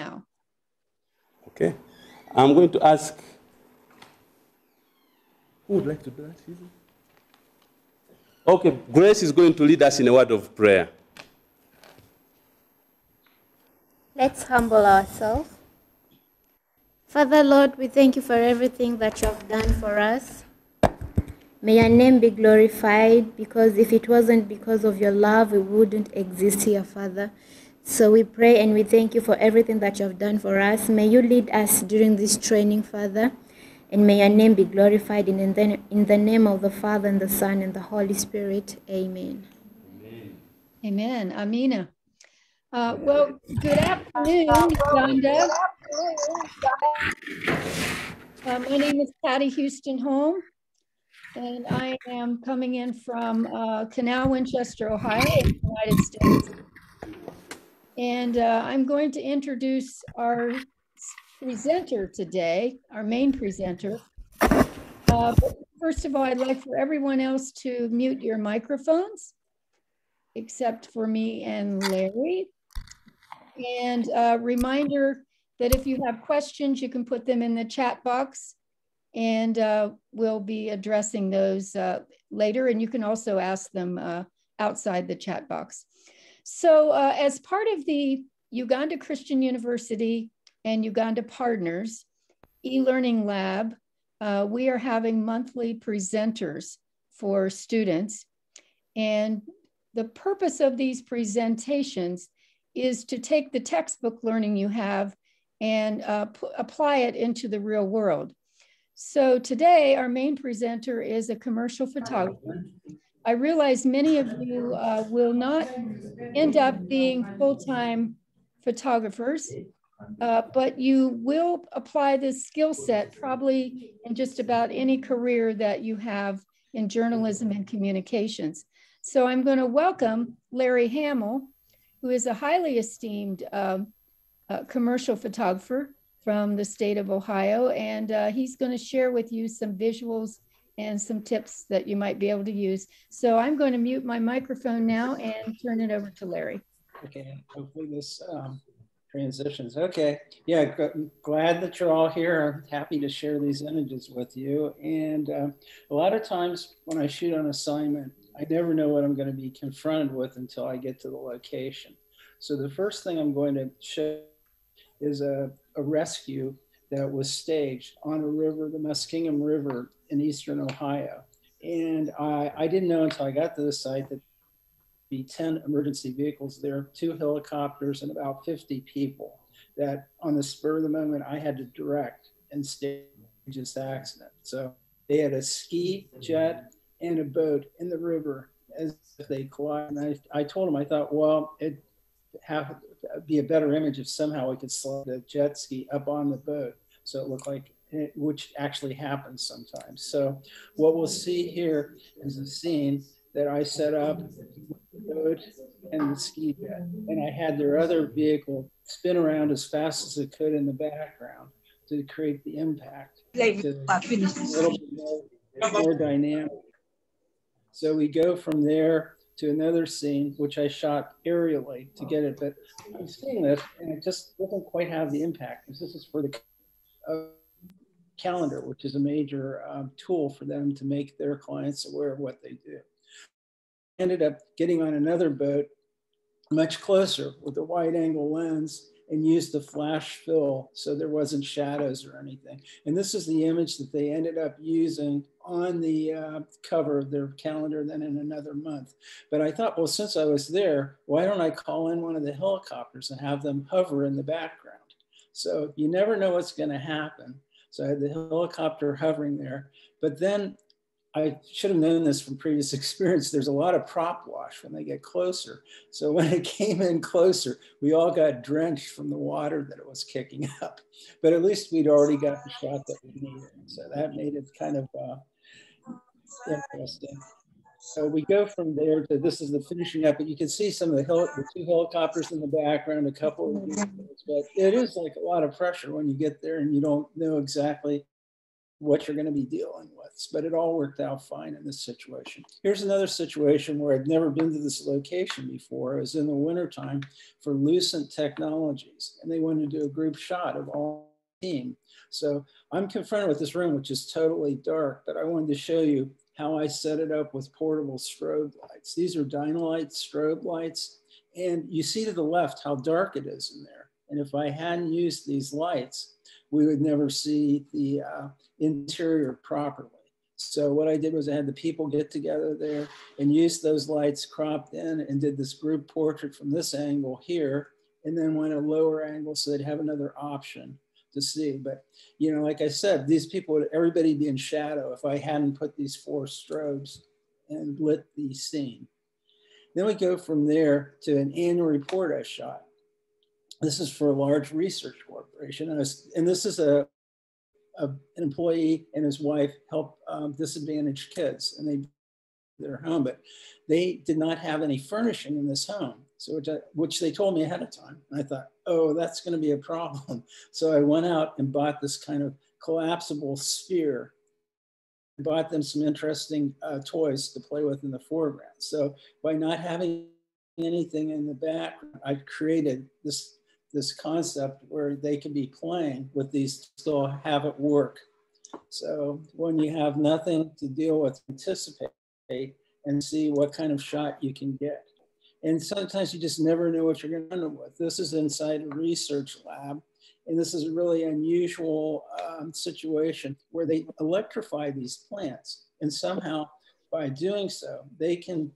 now. Okay. I'm going to ask. Who would like to do that, Okay, Grace is going to lead us in a word of prayer. Let's humble ourselves. Father, Lord, we thank you for everything that you have done for us. May your name be glorified because if it wasn't because of your love, we wouldn't exist here, Father. So we pray and we thank you for everything that you have done for us. May you lead us during this training, Father, and may your name be glorified in the, in the name of the Father and the Son and the Holy Spirit. Amen. Amen. Amina. Uh, well, good afternoon, Uganda. Uh, my name is Patty Huston-Holm, and I am coming in from uh, Canal, Winchester, Ohio, United States. And uh, I'm going to introduce our presenter today, our main presenter. Uh, first of all, I'd like for everyone else to mute your microphones, except for me and Larry. And a reminder that if you have questions, you can put them in the chat box and uh, we'll be addressing those uh, later. And you can also ask them uh, outside the chat box. So uh, as part of the Uganda Christian University and Uganda Partners e-learning lab, uh, we are having monthly presenters for students. And the purpose of these presentations is to take the textbook learning you have and uh, apply it into the real world. So today, our main presenter is a commercial photographer. I realize many of you uh, will not end up being full-time photographers, uh, but you will apply this skill set probably in just about any career that you have in journalism and communications. So I'm going to welcome Larry Hamill, who is a highly esteemed um, uh, commercial photographer from the state of Ohio, and uh, he's going to share with you some visuals and some tips that you might be able to use. So I'm going to mute my microphone now and turn it over to Larry. Okay, hopefully this um, transitions. Okay, yeah, glad that you're all here. I'm happy to share these images with you. And uh, a lot of times when I shoot on assignment, I never know what I'm going to be confronted with until I get to the location. So the first thing I'm going to show is a, a rescue that was staged on a river, the Muskingum River in eastern Ohio. And I, I didn't know until I got to the site that be 10 emergency vehicles there, two helicopters, and about 50 people that on the spur of the moment I had to direct and stage this accident. So they had a ski jet and a boat in the river as they collide. And I, I told them, I thought, well, it have be a better image if somehow we could slide a jet ski up on the boat so it looked like it, which actually happens sometimes. So what we'll see here is a scene that I set up the boat and the ski jet. And I had their other vehicle spin around as fast as it could in the background to create the impact. A little bit more, more dynamic. So we go from there to another scene, which I shot aerially to get it. But I'm seeing this, and it just doesn't quite have the impact. This is for the uh, calendar, which is a major um, tool for them to make their clients aware of what they do. Ended up getting on another boat much closer with a wide angle lens and used the flash fill so there wasn't shadows or anything. And this is the image that they ended up using on the uh, cover of their calendar then in another month. But I thought, well, since I was there, why don't I call in one of the helicopters and have them hover in the background? So you never know what's going to happen. So I had the helicopter hovering there. But then I should have known this from previous experience. There's a lot of prop wash when they get closer. So when it came in closer, we all got drenched from the water that it was kicking up. But at least we'd already got the shot that we needed. So that made it kind of uh, interesting. So we go from there to this is the finishing up, but you can see some of the, hel- the two helicopters in the background, a couple of vehicles, but it is like a lot of pressure when you get there and you don't know exactly what you're going to be dealing with. But it all worked out fine in this situation. Here's another situation where I'd never been to this location before. It was in the wintertime for Lucent Technologies, and they wanted to do a group shot of all team. So I'm confronted with this room, which is totally dark, but I wanted to show you how I set it up with portable strobe lights. These are Dynalite strobe lights. And you see to the left how dark it is in there. And if I hadn't used these lights, we would never see the uh, interior properly. So what I did was I had the people get together there and use those lights cropped in and did this group portrait from this angle here, and then went a lower angle so they'd have another option to see. But you know, like I said, these people would everybody be in shadow if I hadn't put these four strobes and lit the scene. Then we go from there to an annual report I shot. This is for a large research corporation, and, was, and this is a, a, an employee and his wife help um, disadvantaged kids, and they their home, but they did not have any furnishing in this home. So which, I, which they told me ahead of time. And I thought, oh, that's going to be a problem. So I went out and bought this kind of collapsible sphere. I bought them some interesting uh, toys to play with in the foreground. So by not having anything in the back, I created this this concept where they can be playing with these, still have it work. So when you have nothing to deal with, anticipate and see what kind of shot you can get. And sometimes you just never know what you're going to end up with. This is inside a research lab. And this is a really unusual um, situation where they electrify these plants. And somehow, by doing so, they can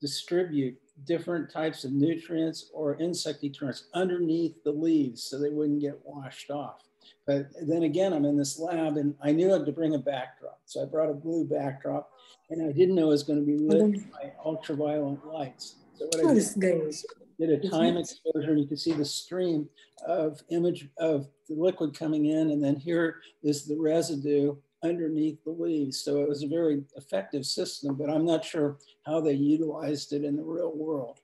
distribute different types of nutrients or insect deterrents underneath the leaves so they wouldn't get washed off. But then again, I'm in this lab and I knew I had to bring a backdrop. So I brought a blue backdrop and I didn't know it was going to be lit by ultraviolet lights. So what I did, did a time exposure and you can see the stream of image of the liquid coming in and then here is the residue underneath the leaves. So it was a very effective system, but I'm not sure how they utilized it in the real world.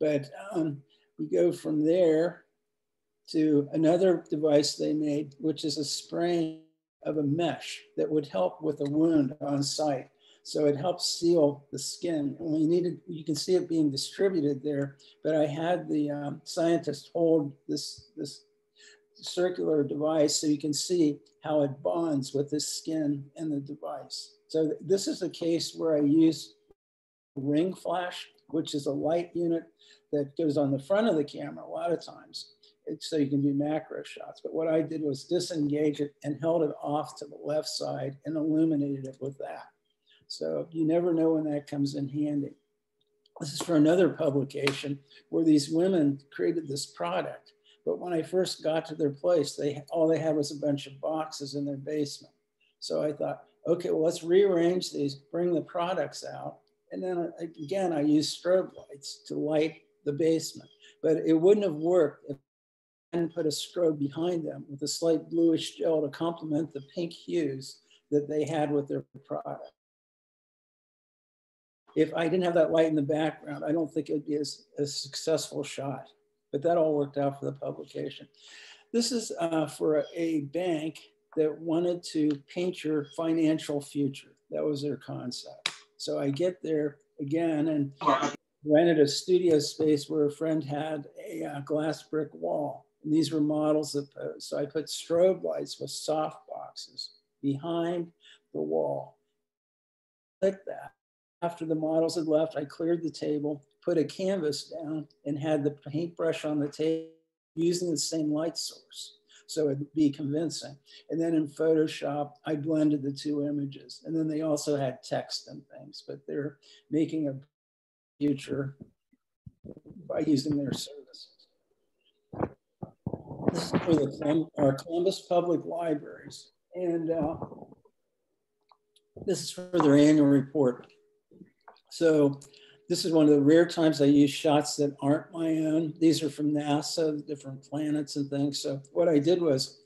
But um, we go from there to another device they made, which is a spraying of a mesh that would help with a wound on site. So it helps seal the skin. And we needed, you can see it being distributed there, but I had the um, scientist hold this, this circular device so you can see how it bonds with the skin and the device. So this is a case where I use ring flash, which is a light unit that goes on the front of the camera a lot of times. It's so you can do macro shots. But what I did was disengage it and held it off to the left side and illuminated it with that. So you never know when that comes in handy. This is for another publication where these women created this product. But when I first got to their place, they all they had was a bunch of boxes in their basement. So I thought, okay, well, let's rearrange these, bring the products out. And then uh, again, I used strobe lights to light the basement. But it wouldn't have worked if I hadn't put a strobe behind them with a slight bluish gel to complement the pink hues that they had with their product if I didn't have that light in the background, I don't think it'd be as a successful shot. But that all worked out for the publication. This is uh, for a, bank that wanted to paint your financial future. That was their concept. So I get there again and rented a studio space where a friend had a uh, glass brick wall. And these were models of pose. So I put strobe lights with soft boxes behind the wall. Click that after the models had left, I cleared the table, put a canvas down, and had the paintbrush on the table using the same light source. So it'd be convincing. And then in Photoshop, I blended the two images. And then they also had text and things, but they're making a future by using their services. This is for the, our Columbus Public Libraries. And uh, this is for their annual report. So this is one of the rare times I use shots that aren't my own. These are from NASA, different planets and things. So what I did was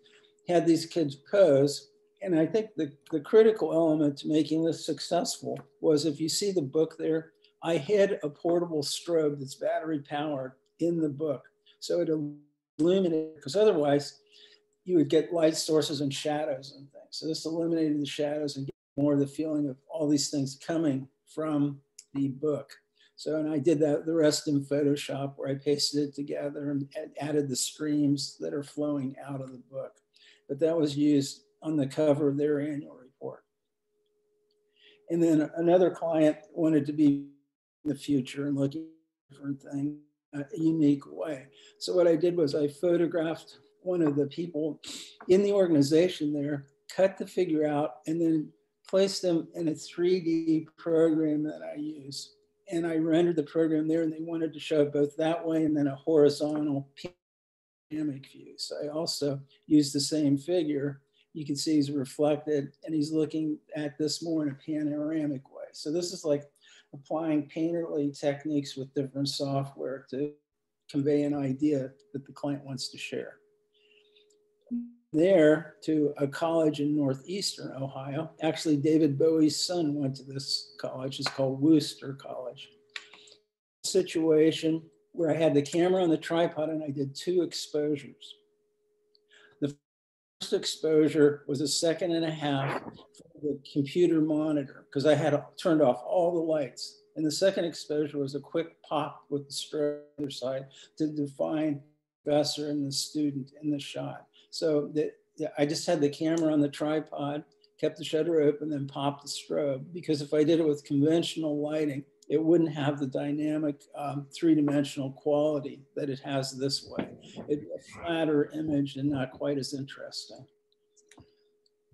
had these kids pose. And I think the, the critical element to making this successful was if you see the book there, I hid a portable strobe that's battery powered in the book. So it illuminated, because otherwise you would get light sources and shadows and things. So this eliminated the shadows and more of the feeling of all these things coming from the book. So, and I did that the rest in Photoshop where I pasted it together and added the streams that are flowing out of the book. But that was used on the cover of their annual report. And then another client wanted to be in the future and looking different things a unique way. So what I did was I photographed one of the people in the organization there, cut the figure out, and then placed them in a 3D program that I use. And I rendered the program there, and they wanted to show it both that way and then a horizontal panoramic view. So I also used the same figure. You can see he's reflected, and he's looking at this more in a panoramic way. So this is like applying painterly techniques with different software to convey an idea that the client wants to share. There to a college in Northeastern Ohio. Actually, David Bowie's son went to this college. It's called Wooster College. Situation where I had the camera on the tripod and I did two exposures. The first exposure was a second and a half for the computer monitor because I had turned off all the lights. And the second exposure was a quick pop with the strobe side to define the professor and the student in the shot. So that I just had the camera on the tripod, kept the shutter open, then popped the strobe. Because if I did it with conventional lighting, it wouldn't have the dynamic um, three-dimensional quality that it has this way. It'd be a flatter image and not quite as interesting.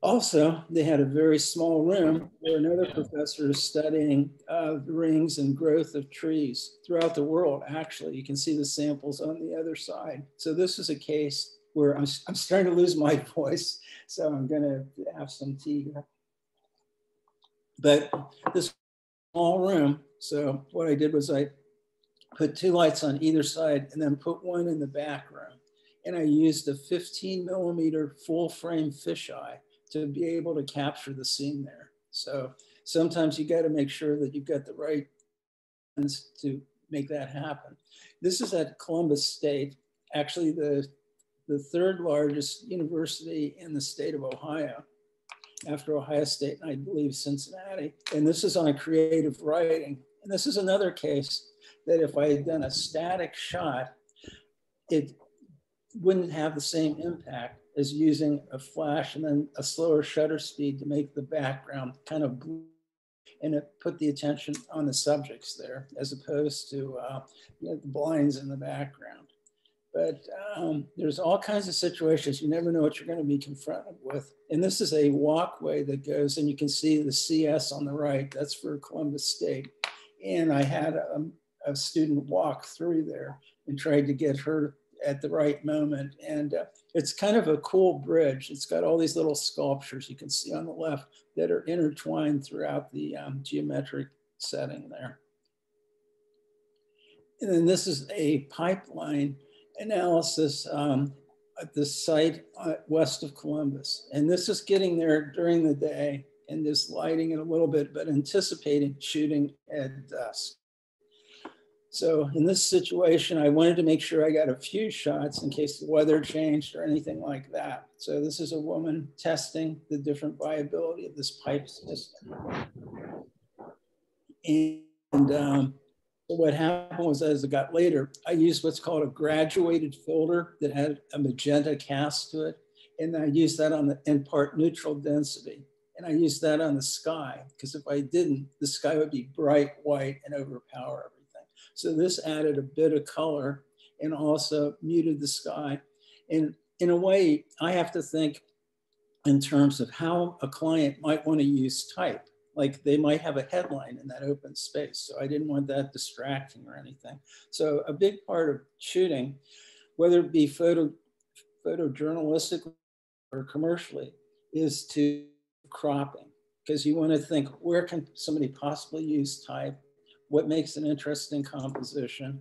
Also, they had a very small room where another professor is studying uh, rings and growth of trees throughout the world. Actually, you can see the samples on the other side. So this is a case where I'm, I'm starting to lose my voice. So I'm gonna have some tea. But this small room, so what I did was I put two lights on either side and then put one in the back room. And I used a 15 millimeter full frame fisheye to be able to capture the scene there. So sometimes you got to make sure that you've got the right ones to make that happen. This is at Columbus State, actually the, the third largest university in the state of Ohio after Ohio State and I believe Cincinnati. And this is on creative writing. And this is another case that if I had done a static shot, it wouldn't have the same impact as using a flash and then a slower shutter speed to make the background kind of blue and it put the attention on the subjects there as opposed to uh, you know, the blinds in the background. But um, there's all kinds of situations. You never know what you're going to be confronted with. And this is a walkway that goes, and you can see the CS on the right. That's for Columbus State. And I had a, a student walk through there and tried to get her at the right moment. And uh, it's kind of a cool bridge. It's got all these little sculptures you can see on the left that are intertwined throughout the um, geometric setting there. And then this is a pipeline analysis um, at the site uh, west of Columbus. And this is getting there during the day and just lighting it a little bit, but anticipating shooting at dusk. So in this situation, I wanted to make sure I got a few shots in case the weather changed or anything like that. So this is a woman testing the different viability of this pipe system. And um, what happened was as it got later, I used what's called a graduated filter that had a magenta cast to it. And I used that on the in part neutral density. And I used that on the sky because if I didn't, the sky would be bright white and overpower everything. so this added a bit of color and also muted the sky. And in a way, I have to think in terms of how a client might want to use type. Like they might have a headline in that open space. So I didn't want that distracting or anything. So a big part of shooting, whether it be photo, photojournalistically or commercially, is to cropping because you want to think where can somebody possibly use type what makes an interesting composition,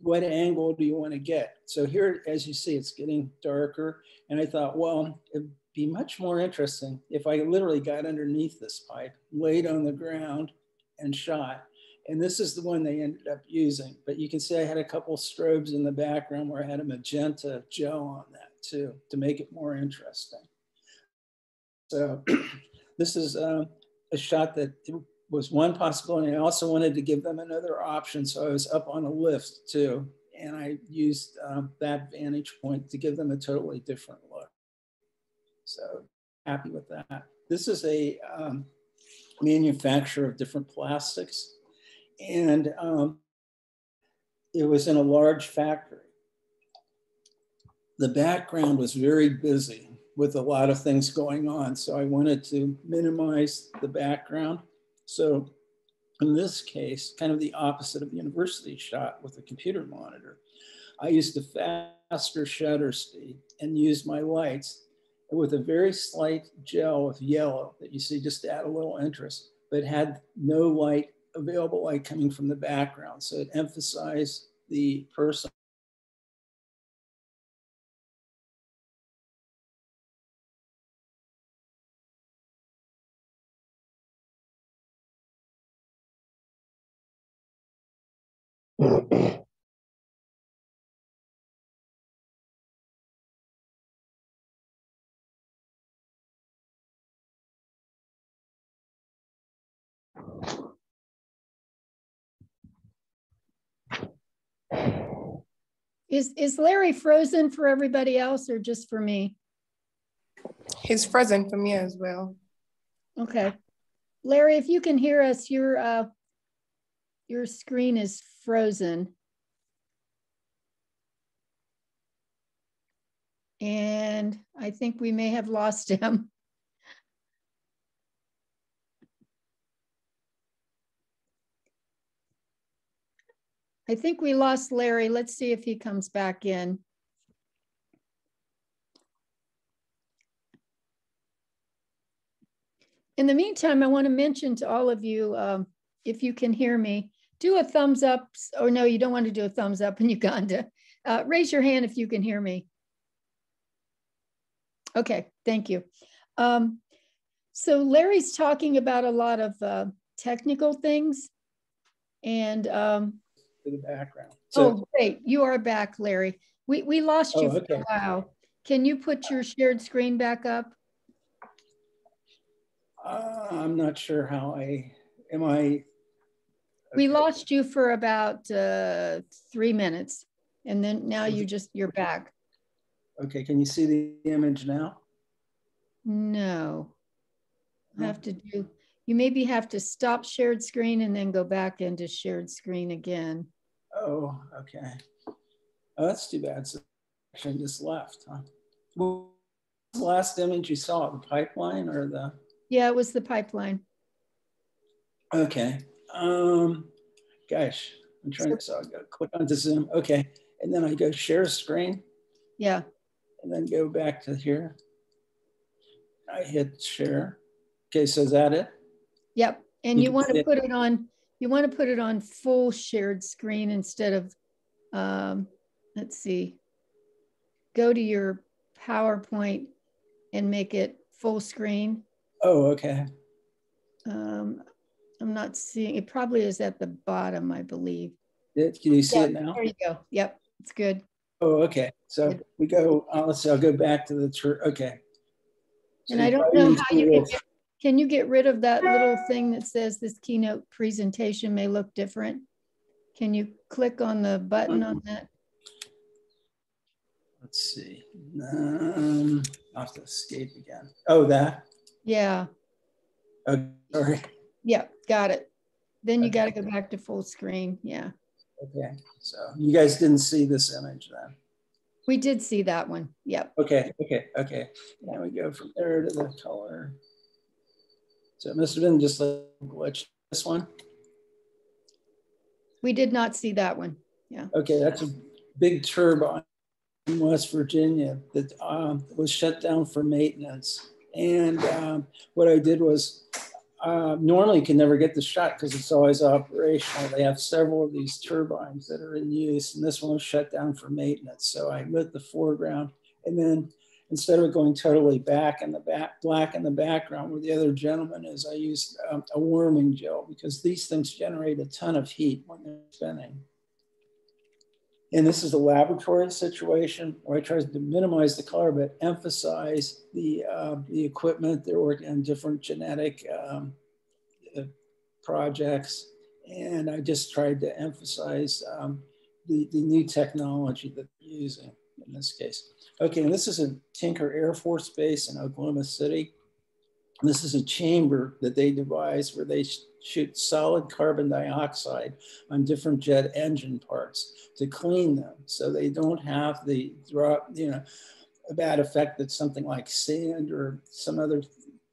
what angle do you want to get? So here, as you see, it's getting darker. And I thought, well, it'd be much more interesting if I literally got underneath this pipe, laid on the ground and shot. And this is the one they ended up using. But you can see I had a couple strobes in the background where I had a magenta gel on that. too to make it more interesting. So this is uh, a shot that was one possibility. I also wanted to give them another option. So I was up on a lift too. And I used um, that vantage point to give them a totally different. So happy with that. This is a um, manufacturer of different plastics. And um, it was in a large factory. The background was very busy with a lot of things going on. So I wanted to minimize the background. So in this case, kind of the opposite of the university shot with a computer monitor, I used a faster shutter speed and used my lights with a very slight gel of yellow that you see just to add a little interest, but had no light, available light coming from the background. So it emphasized the person Is, is Larry frozen for everybody else or just for me? He's frozen for me as well. Okay. Larry, if you can hear us, your, uh, your screen is frozen. And I think we may have lost him. I think we lost Larry. Let's see if he comes back in. In the meantime, I want to mention to all of you, um, if you can hear me, do a thumbs up, or no, you don't want to do a thumbs up in Uganda. Uh, raise your hand if you can hear me. Okay, thank you. Um, so Larry's talking about a lot of uh, technical things. And um, to the background. So, oh, great. You are back, Larry. We, we lost you Oh, for a while. Can you put your shared screen back up? uh, I'm not sure how I, am I? We lost you for about uh, three minutes. And then now you just, you're back. Okay, can you see the image now? No. No. Have to do, you maybe have to stop shared screen and then go back into shared screen again. Oh, okay. Oh, that's too bad. So actually just left, huh? What was the last image you saw, the pipeline or the? Yeah, it was the pipeline. Okay. Um, gosh, I'm trying to, so I go click onto Zoom. Okay. And then I go share screen Yeah, and then go back to here. I hit share. Okay, so is that it? Yep. And You you want to put it on, you want to put it on full shared screen instead of, um, let's see. Go to your PowerPoint and make it full screen. Oh, okay. Um, I'm not seeing, it probably is at the bottom, I believe. Did- Can you see Yeah, it now? There you go. Yep, it's good. Oh, okay. So we go, let's see, I'll go back to the. Okay. So And I don't know how you can get, can you get rid of that little thing that says this keynote presentation may look different? Can you click on the button on that? Let's see. Um, I'll have to escape again. Oh, that? Yeah, Oh, sorry. yeah, got it. Then you Okay. got to go back to full screen. Yeah, Okay. So you guys didn't see this image then? we did see that one. Yep. Okay, okay, okay. Now we go from there to the color. So it must have been just a glitch. This one? We did not see that one. Yeah. Okay, that's a big turbine in West Virginia that um, was shut down for maintenance. And um, what I did was, uh, normally you can never get the shot because it's always operational. They have several of these turbines that are in use, and this one was shut down for maintenance. So I lit the foreground, and then instead of going totally back in the back, black in the background where the other gentleman is, I used um, a warming gel because these things generate a ton of heat when they're spinning. And this is a laboratory situation where I try to minimize the color, but emphasize the, uh, the equipment. They're working on different genetic um, projects. And I just tried to emphasize um, the, the new technology that they're using in this case. Okay, and this is a Tinker Air Force Base in Oklahoma City. This is a chamber that they devised where they shoot solid carbon dioxide on different jet engine parts to clean them so they don't have the drop, you know, a bad effect that something like sand or some other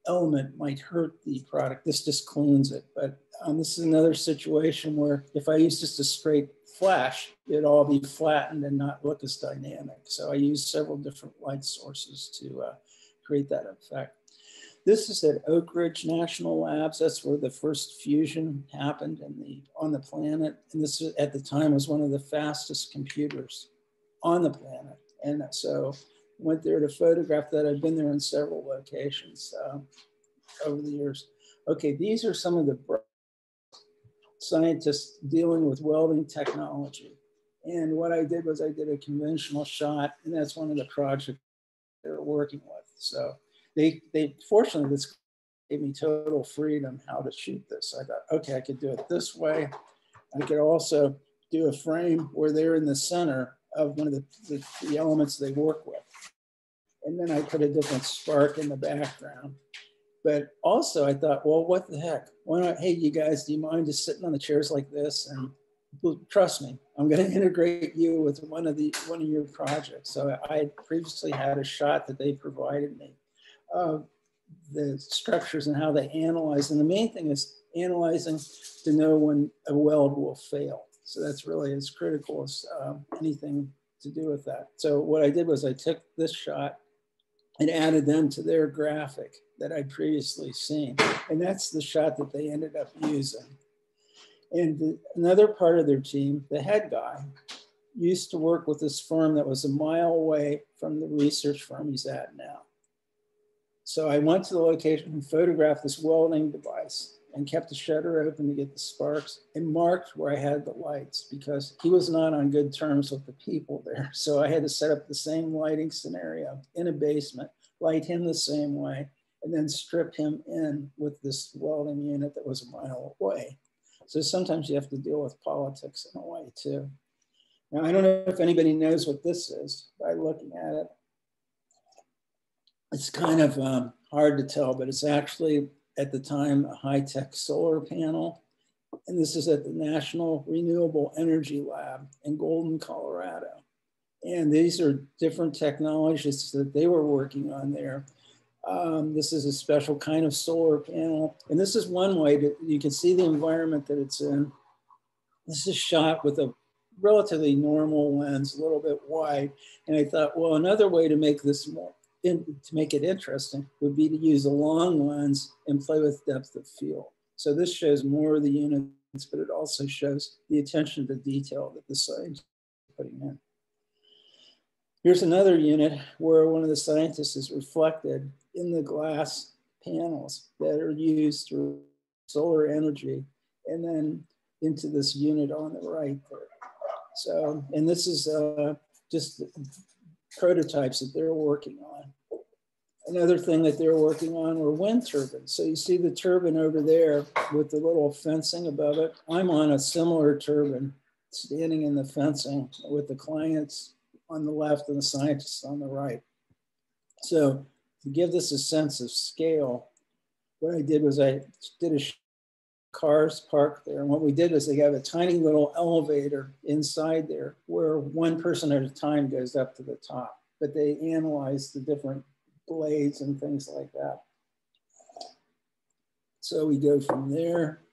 element might hurt the product. This just cleans it. But um, this is another situation where if I use just a straight flash, it'd all be flattened and not look as dynamic. So I use several different light sources to uh, create that effect. This is at Oak Ridge National Labs. That's where the first fusion happened the, on the planet. And this at the time was one of the fastest computers on the planet. And so went there to photograph that. I've been there in several locations uh, over the years. Okay, these are some of the scientists dealing with welding technology. And what I did was I did a conventional shot, and that's one of the projects they're working with. So they, they fortunately, this gave me total freedom how to shoot this. I thought, okay, I could do it this way. I could also do a frame where they're in the center of one of the, the, the elements they work with. And then I put a different spark in the background. But also I thought, well, what the heck? Why not, hey, you guys, do you mind just sitting on the chairs like this? And well, trust me, I'm going to integrate you with one of the one of your projects. So I had previously had a shot that they provided me of the structures and how they analyze. And the main thing is analyzing to know when a weld will fail. So that's really as critical as uh, anything to do with that. So what I did was I took this shot and added them to their graphic that I'd previously seen. And that's the shot that they ended up using. And the, another part of their team, the head guy, used to work with this firm that was a mile away from the research firm he's at now. So I went to the location and photographed this welding device and kept the shutter open to get the sparks and marked where I had the lights because he was not on good terms with the people there. So I had to set up the same lighting scenario in a basement, light him the same way, and then strip him in with this welding unit that was a mile away. So sometimes you have to deal with politics in a way too. Now, I don't know if anybody knows what this is by looking at it. It's kind of um, hard to tell, but it's actually at the time a high-tech solar panel. And this is at the National Renewable Energy Lab in Golden, Colorado. And these are different technologies that they were working on there. Um, this is a special kind of solar panel. And this is one way that you can see the environment that it's in. This is shot with a relatively normal lens, a little bit wide. And I thought, well, another way to make this more, in, to make it interesting would be to use a long lens and play with depth of field. So this shows more of the units, but it also shows the attention to detail that the scientists are putting in. Here's another unit where one of the scientists is reflected in the glass panels that are used for solar energy and then into this unit on the right there. So, and this is uh, just prototypes that they're working on. Another thing that they're working on were wind turbines. So you see the turbine over there with the little fencing above it. I'm on a similar turbine standing in the fencing with the clients on the left and the scientists on the right. So to give this a sense of scale, what I did was I did a cars parked there. And what we did is they have a tiny little elevator inside there where one person at a time goes up to the top, but they analyze the different blades and things like that. So we go from there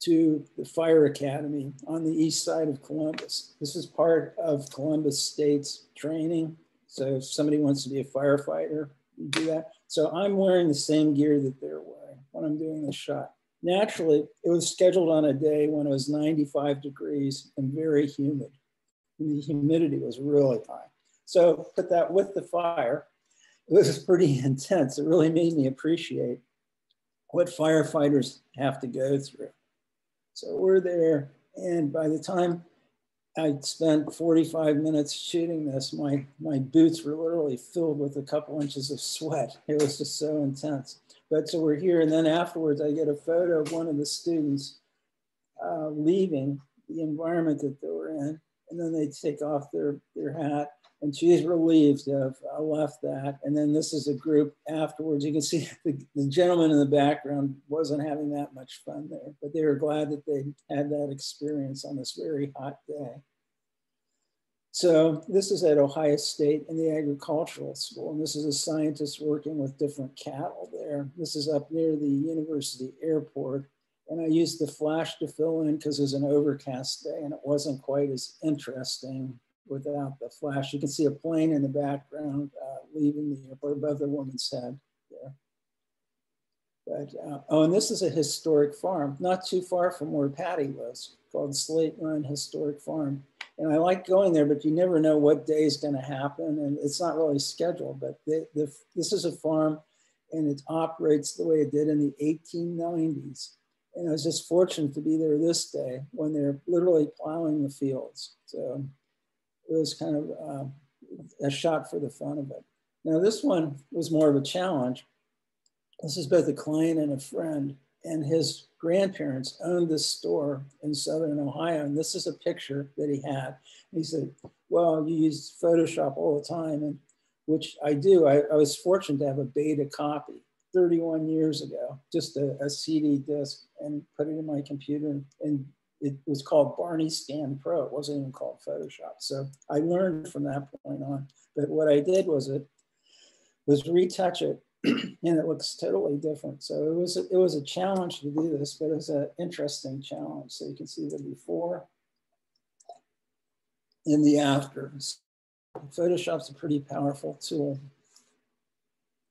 to the Fire Academy on the east side of Columbus. This is part of Columbus State's training. So if somebody wants to be a firefighter, you do that. So I'm wearing the same gear that they're wearing when I'm doing this shot. Naturally, it was scheduled on a day when it was 95 degrees and very humid. And the humidity was really high. So put that with the fire, it was pretty intense. It really made me appreciate what firefighters have to go through. So we're there, and by the time I spent 45 minutes shooting this. My, my boots were literally filled with a couple inches of sweat. It was just so intense. But so we're here, and then afterwards, I get a photo of one of the students uh, leaving the environment that they were in, and then they take off their, their hat, and she's relieved to have left that. And then this is a group afterwards. You can see the, the gentleman in the background wasn't having that much fun there, but they were glad that they had that experience on this very hot day. So this is at Ohio State in the agricultural school. And this is a scientist working with different cattle there. This is up near the university airport. And I used the flash to fill in because it was an overcast day and it wasn't quite as interesting without the flash. You can see a plane in the background uh, leaving the airport above the woman's head there. But, uh, oh, and this is a historic farm, not too far from where Patty was, called Slate Run Historic Farm. And I like going there, but you never know what day is going to happen. And it's not really scheduled, but the, the, this is a farm and it operates the way it did in the 1890s. And I was just fortunate to be there this day when they're literally plowing the fields. So it was kind of uh, a shot for the fun of it. Now, this one was more of a challenge. This is both a client and a friend, and his grandparents owned this store in Southern Ohio. And this is a picture that he had. He said, Well, you use Photoshop all the time, and which I do. I, I was fortunate to have a beta copy 31 years ago, just a, a CD disc, and put it in my computer and it was called Barney Scan Pro. It wasn't even called Photoshop. So I learned from that point on. But what I did was it was retouch it and it looks totally different. So it was a, it was a challenge to do this, but it was an interesting challenge. So you can see the before and the after. Photoshop's a pretty powerful tool.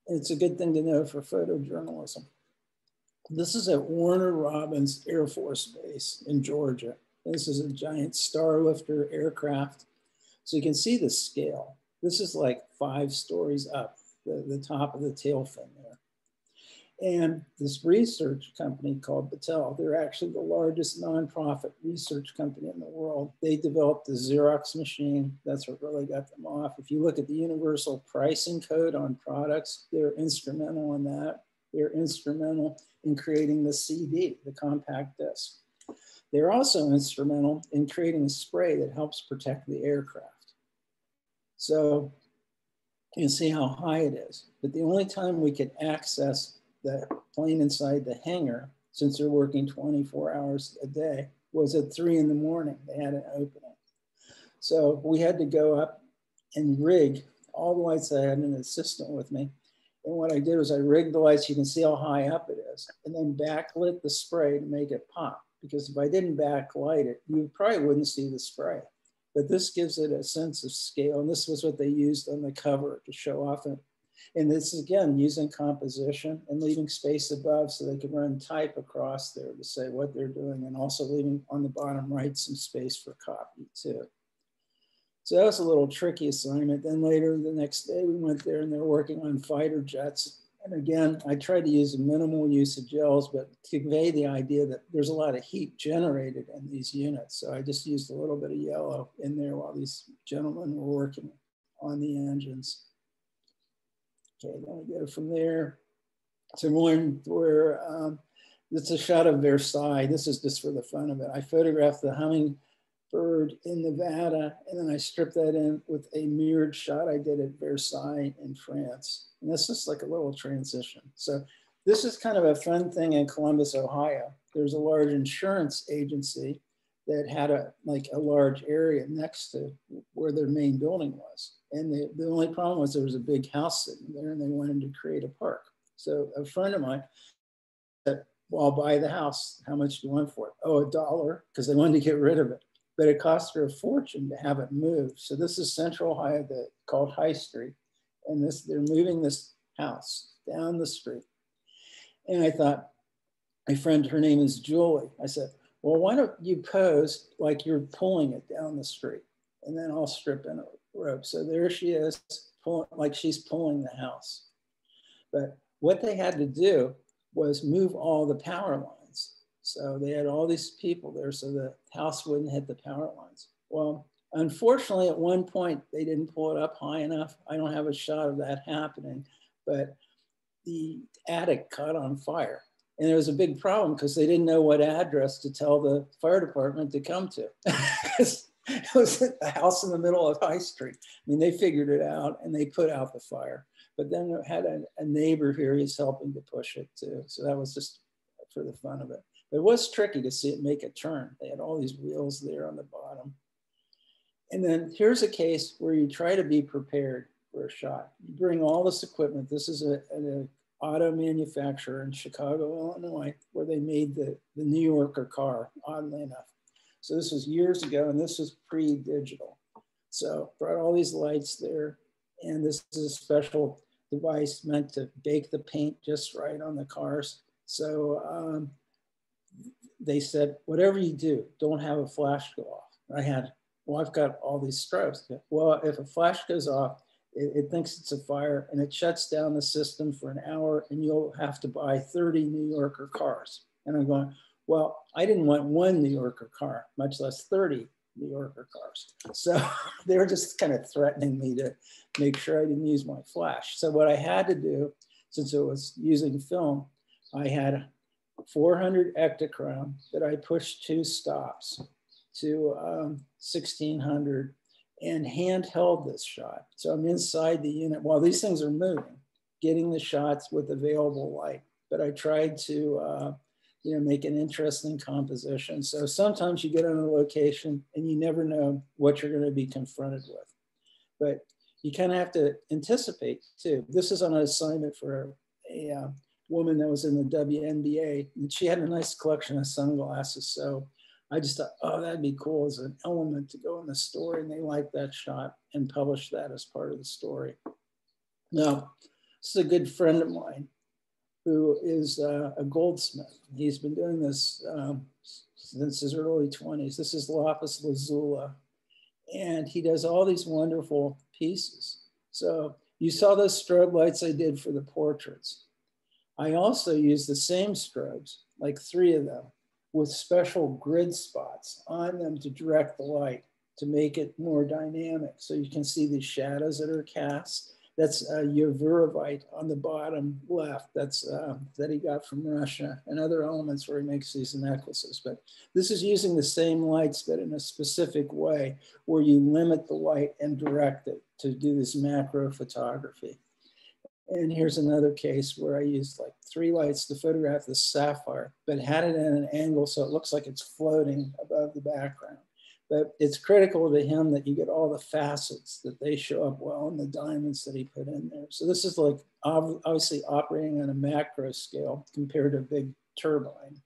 It's a good thing to know for photojournalism. This is at Warner Robins Air Force Base in Georgia. This is a giant Starlifter aircraft. So you can see the scale. This is like five stories up, the, the top of the tail fin there. And this research company called Battelle, they're actually the largest nonprofit research company in the world. They developed the Xerox machine. That's what really got them off. If you look at the universal pricing code on products, they're instrumental in that. They're instrumental in creating the CD, the compact disc. They're also instrumental in creating a spray that helps protect the aircraft. So you see how high it is. But the only time we could access the plane inside the hangar, since they're working 24 hours a day, was at three in the morning. They had an opening. So we had to go up and rig all the lights. I had an assistant with me and what I did was I rigged the lights. You can see how high up it is, and then backlit the spray to make it pop. Because if I didn't backlight it, you probably wouldn't see the spray. But this gives it a sense of scale. And this was what they used on the cover to show off it. And this is again using composition and leaving space above so they could run type across there to say what they're doing and also leaving on the bottom right some space for copy too. So that was a little tricky assignment. Then later the next day we went there and they're working on fighter jets. And again, I tried to use a minimal use of gels, but to convey the idea that there's a lot of heat generated in these units. So I just used a little bit of yellow in there while these gentlemen were working on the engines. Okay, then we go from there to one where um, it's a shot of Versailles. This is just for the fun of it. I photographed the humming bird in Nevada, and then I stripped that in with a mirrored shot I did at Versailles in France. And this is like a little transition. So this is kind of a fun thing in Columbus, Ohio. There's a large insurance agency that had a like a large area next to where their main building was. And the, the only problem was there was a big house sitting there and they wanted to create a park. So a friend of mine said, well, I'll buy the house. How much do you want for it? Oh, a dollar, because they wanted to get rid of it but it cost her a fortune to have it moved. So this is Central Ohio the, called High Street. And this they're moving this house down the street. And I thought, my friend, her name is Julie. I said, well, why don't you pose like you're pulling it down the street? And then I'll strip in a rope. So there she is, pulling, like she's pulling the house. But what they had to do was move all the power lines so they had all these people there so the house wouldn't hit the power lines. Well, unfortunately, at one point, they didn't pull it up high enough. I don't have a shot of that happening, but the attic caught on fire. And there was a big problem because they didn't know what address to tell the fire department to come to. it was a house in the middle of High Street. I mean, they figured it out and they put out the fire. But then had a, a neighbor here, he's helping to push it too. So that was just for the fun of it. It was tricky to see it make a turn. They had all these wheels there on the bottom. And then here's a case where you try to be prepared for a shot. You bring all this equipment. This is a, an auto manufacturer in Chicago, Illinois, where they made the, the New Yorker car, oddly enough. So this was years ago, and this was pre-digital. So brought all these lights there, and this is a special device meant to bake the paint just right on the cars. So um, they said, whatever you do, don't have a flash go off. I had, well, I've got all these strobes. Well, if a flash goes off, it, it, thinks it's a fire and it shuts down the system for an hour and you'll have to buy 30 New Yorker cars. And I'm going, well, I didn't want one New Yorker car, much less 30 New Yorker cars. So they were just kind of threatening me to make sure I didn't use my flash. So what I had to do, since it was using film, I had 400 Ektachrome that I pushed two stops to um, 1600 and handheld this shot. So I'm inside the unit while these things are moving, getting the shots with available light. But I tried to uh, you know, make an interesting composition. So sometimes you get on a location and you never know what you're going to be confronted with. But you kind of have to anticipate too. This is on an assignment for a, a uh, woman that was in the WNBA, and she had a nice collection of sunglasses. So I just thought, oh, that'd be cool as an element to go in the story. And they liked that shot and published that as part of the story. Now, this is a good friend of mine who is uh, a goldsmith. He's been doing this um, since his early 20s. This is lapis lazuli. And he does all these wonderful pieces. So you saw those strobe lights I did for the portraits. I also use the same strobes, like three of them, with special grid spots on them to direct the light to make it more dynamic. So you can see the shadows that are cast that's uh, on the bottom left. That's uh, that he got from Russia and other elements where he makes these necklaces. But this is using the same lights, but in a specific way where you limit the light and direct it to do this macro photography. And here's another case where I used like three lights to photograph the sapphire, but had it at an angle so it looks like it's floating above the background. But it's critical to him that you get all the facets that they show up well in the diamonds that he put in there. So this is like obviously operating on a macro scale compared to a big turbine.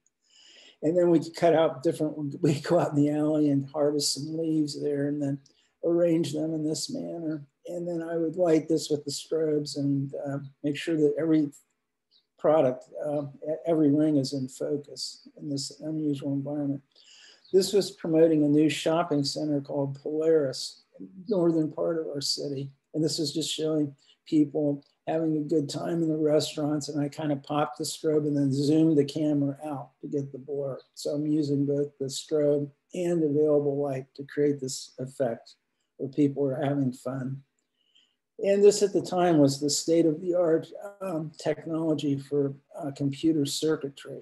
And then we cut out different, we go out in the alley and harvest some leaves there and then arrange them in this manner. And then I would light this with the strobes and uh, make sure that every product, uh, every ring is in focus in this unusual environment. This was promoting a new shopping center called Polaris, northern part of our city. And this is just showing people having a good time in the restaurants. And I kind of popped the strobe and then zoomed the camera out to get the blur. So I'm using both the strobe and available light to create this effect where people are having fun. And this at the time was the state of the art um, technology for uh, computer circuitry.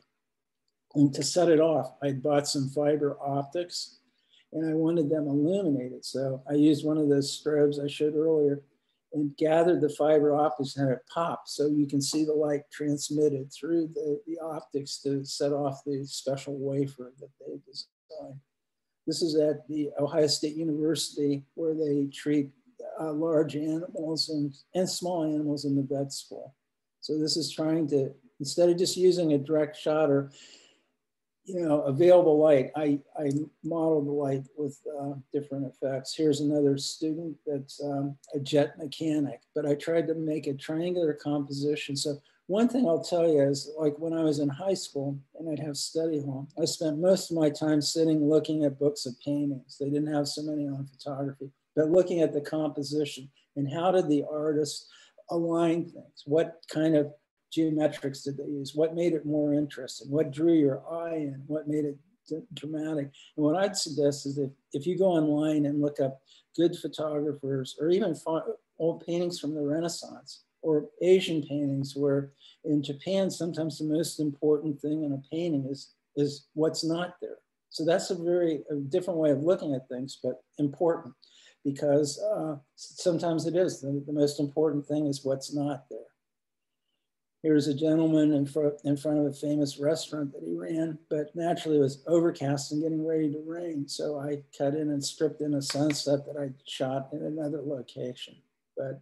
And to set it off, I bought some fiber optics and I wanted them illuminated. So I used one of those strobes I showed earlier and gathered the fiber optics and it pop so you can see the light transmitted through the, the optics to set off the special wafer that they designed. This is at the Ohio State University where they treat uh, large animals and, and small animals in the vet school. So this is trying to, instead of just using a direct shot or you know, available light. I, I modeled the light with uh, different effects. Here's another student that's um, a jet mechanic, but I tried to make a triangular composition. So one thing I'll tell you is like when I was in high school and I'd have study hall, I spent most of my time sitting looking at books of paintings. They didn't have so many on photography, but looking at the composition and how did the artist align things? What kind of geometrics did they use? What made it more interesting? What drew your eye in? What made it dramatic. And what I'd suggest is if, if you go online and look up good photographers or even old paintings from the Renaissance or Asian paintings where in Japan, sometimes the most important thing in a painting is, is what's not there. So that's a very a different way of looking at things, but important because uh, sometimes it is. The, the most important thing is what's not there. Here's a gentleman in front, in front of a famous restaurant that he ran, but naturally it was overcast and getting ready to rain. So I cut in and stripped in a sunset that I shot in another location. But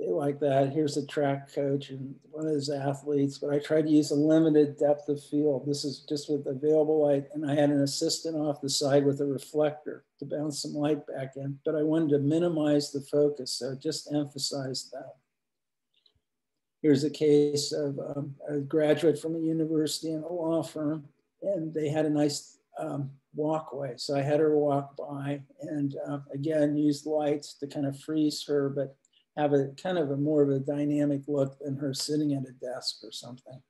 like that. Here's a track coach and one of his athletes, but I tried to use a limited depth of field. This is just with available light. And I had an assistant off the side with a reflector to bounce some light back in, but I wanted to minimize the focus. So just emphasize that. Here's a case of um, a graduate from a university and a law firm, and they had a nice um, walkway. So I had her walk by and uh, again, used lights to kind of freeze her, but have a kind of a more of a dynamic look than her sitting at a desk or something.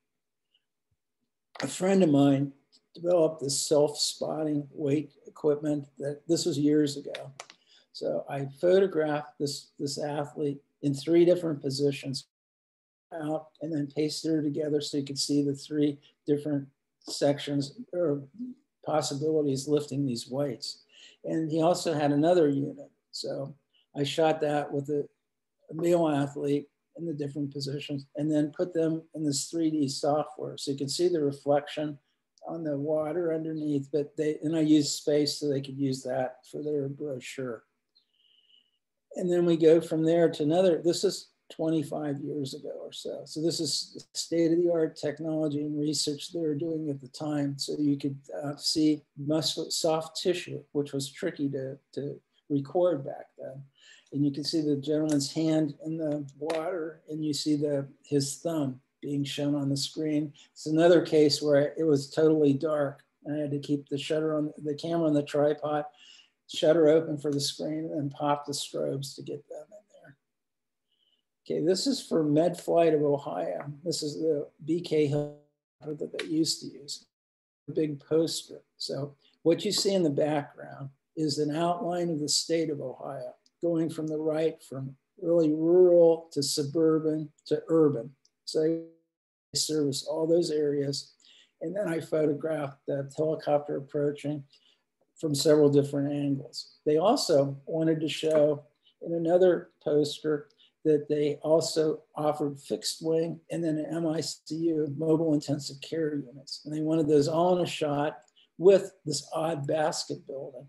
A friend of mine developed this self-spotting weight equipment that this was years ago. So I photographed this, this athlete in three different positions out and then pasted her together so you could see the three different sections or possibilities lifting these weights. And he also had another unit. So I shot that with a, male athlete in the different positions and then put them in this 3D software. So you can see the reflection on the water underneath, but they, and I used space so they could use that for their brochure. And then we go from there to another, this is 25 years ago or so. So this is state of the art technology and research they were doing at the time. So you could uh, see muscle, soft tissue, which was tricky to, to record back then. And you can see the gentleman's hand in the water and you see the, his thumb being shown on the screen. It's another case where it was totally dark. I had to keep the shutter on the camera on the tripod, shutter open for the screen and pop the strobes to get them in. There. Okay, this is for MedFlight of Ohio. This is the BK Hill that they used to use, a big poster. So what you see in the background is an outline of the state of Ohio, going from the right from really rural to suburban to urban. So I service all those areas. And then I photographed the helicopter approaching from several different angles. They also wanted to show in another poster that they also offered fixed wing and then an MICU, mobile intensive care units. And they wanted those all in a shot with this odd basket building.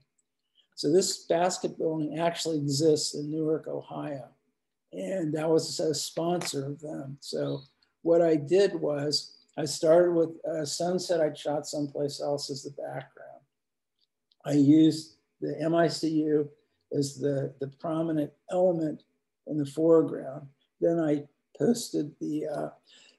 So this basket building actually exists in Newark, Ohio. And that was a sponsor of them. So what I did was I started with a sunset I'd shot someplace else as the background. I used the MICU as the, the prominent element in the foreground. Then I posted the uh,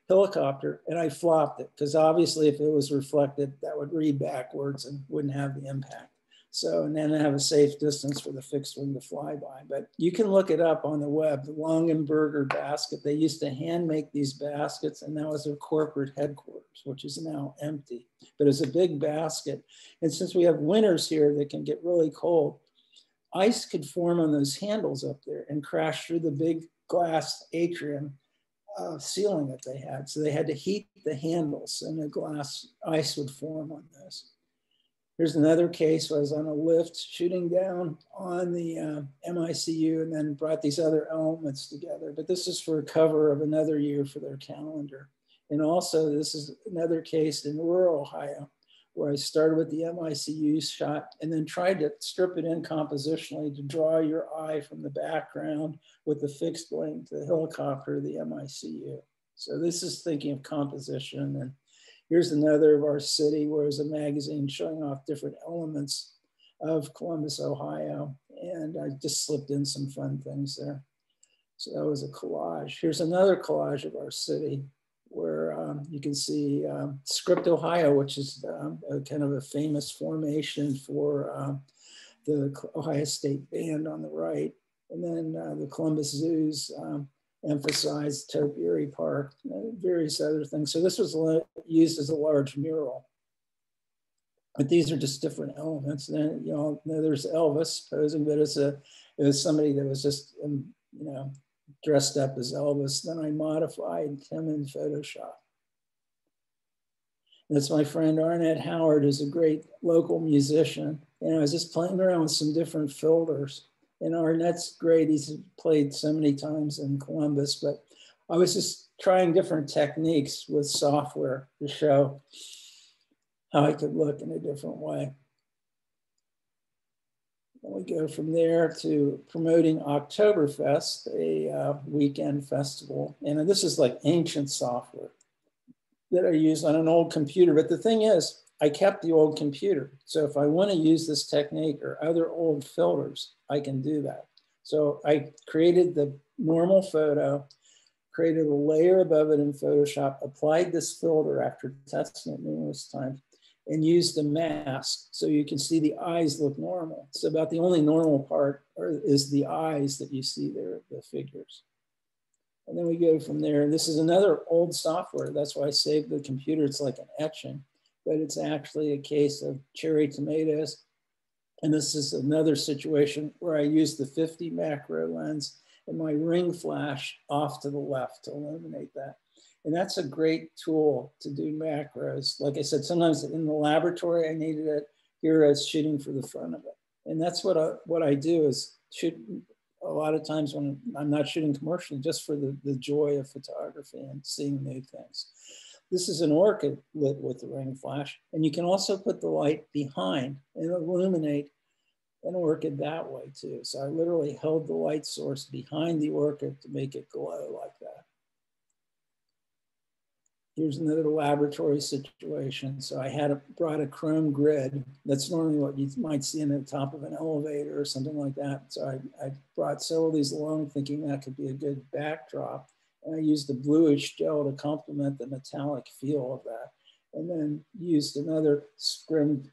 helicopter and I flopped it because obviously if it was reflected, that would read backwards and wouldn't have the impact. So, and then have a safe distance for the fixed wing to fly by. But you can look it up on the web, the Longaberger basket. They used to hand make these baskets and that was their corporate headquarters, which is now empty. But it's a big basket. And since we have winters here that can get really cold, ice could form on those handles up there and crash through the big glass atrium uh, ceiling that they had. So they had to heat the handles and the glass ice would form on this. Here's another case was on a lift shooting down on the uh, MICU and then brought these other elements together. But this is for a cover of another year for their calendar. And also this is another case in rural Ohio where I started with the MICU shot and then tried to strip it in compositionally to draw your eye from the background with the fixed wing to the helicopter, the MICU. So this is thinking of composition. And here's another of our city where there's a magazine showing off different elements of Columbus, Ohio. And I just slipped in some fun things there. So that was a collage. Here's another collage of our city where um, you can see um, Script, Ohio, which is um, a kind of a famous formation for um, the Ohio State Band on the right. And then uh, the Columbus Zoos um, emphasized Topiary Park, various other things. So this was used as a large mural. but these are just different elements. Then, you know, there's Elvis posing, but it's a, was somebody that was just, um, you know, dressed up as Elvis. Then I modified him in Photoshop. That's my friend Arnett Howard, who's a great local musician. And I was just playing around with some different filters. And Arnett's great. He's played so many times in Columbus, but I was just trying different techniques with software to show how I could look in a different way. We go from there to promoting Oktoberfest, a uh, weekend festival. And this is like ancient software that I used on an old computer. But the thing is, I kept the old computer. So if I want to use this technique or other old filters, I can do that. So I created the normal photo, created a layer above it in Photoshop, applied this filter after testing it numerous times, and used a mask so you can see the eyes look normal. So about the only normal part is the eyes that you see there, the figures. And then we go from there. This is another old software. That's why I saved the computer. It's like an etching, but it's actually a case of cherry tomatoes. And this is another situation where I use the 50 macro lens and my ring flash off to the left to illuminate that. And that's a great tool to do macros. Like I said, sometimes in the laboratory, I needed it. Here I was shooting for the front of it. And that's what I, what I do is shoot a lot of times when I'm not shooting commercially, just for the, the joy of photography and seeing new things. This is an orchid lit with the ring flash. And you can also put the light behind and illuminate an orchid that way too. So I literally held the light source behind the orchid to make it glow like that. Here's another laboratory situation. So I had a, brought a chrome grid. That's normally what you might see in the top of an elevator or something like that. So I, I brought several of these along thinking that could be a good backdrop. I used a bluish gel to complement the metallic feel of that. And then used another scrim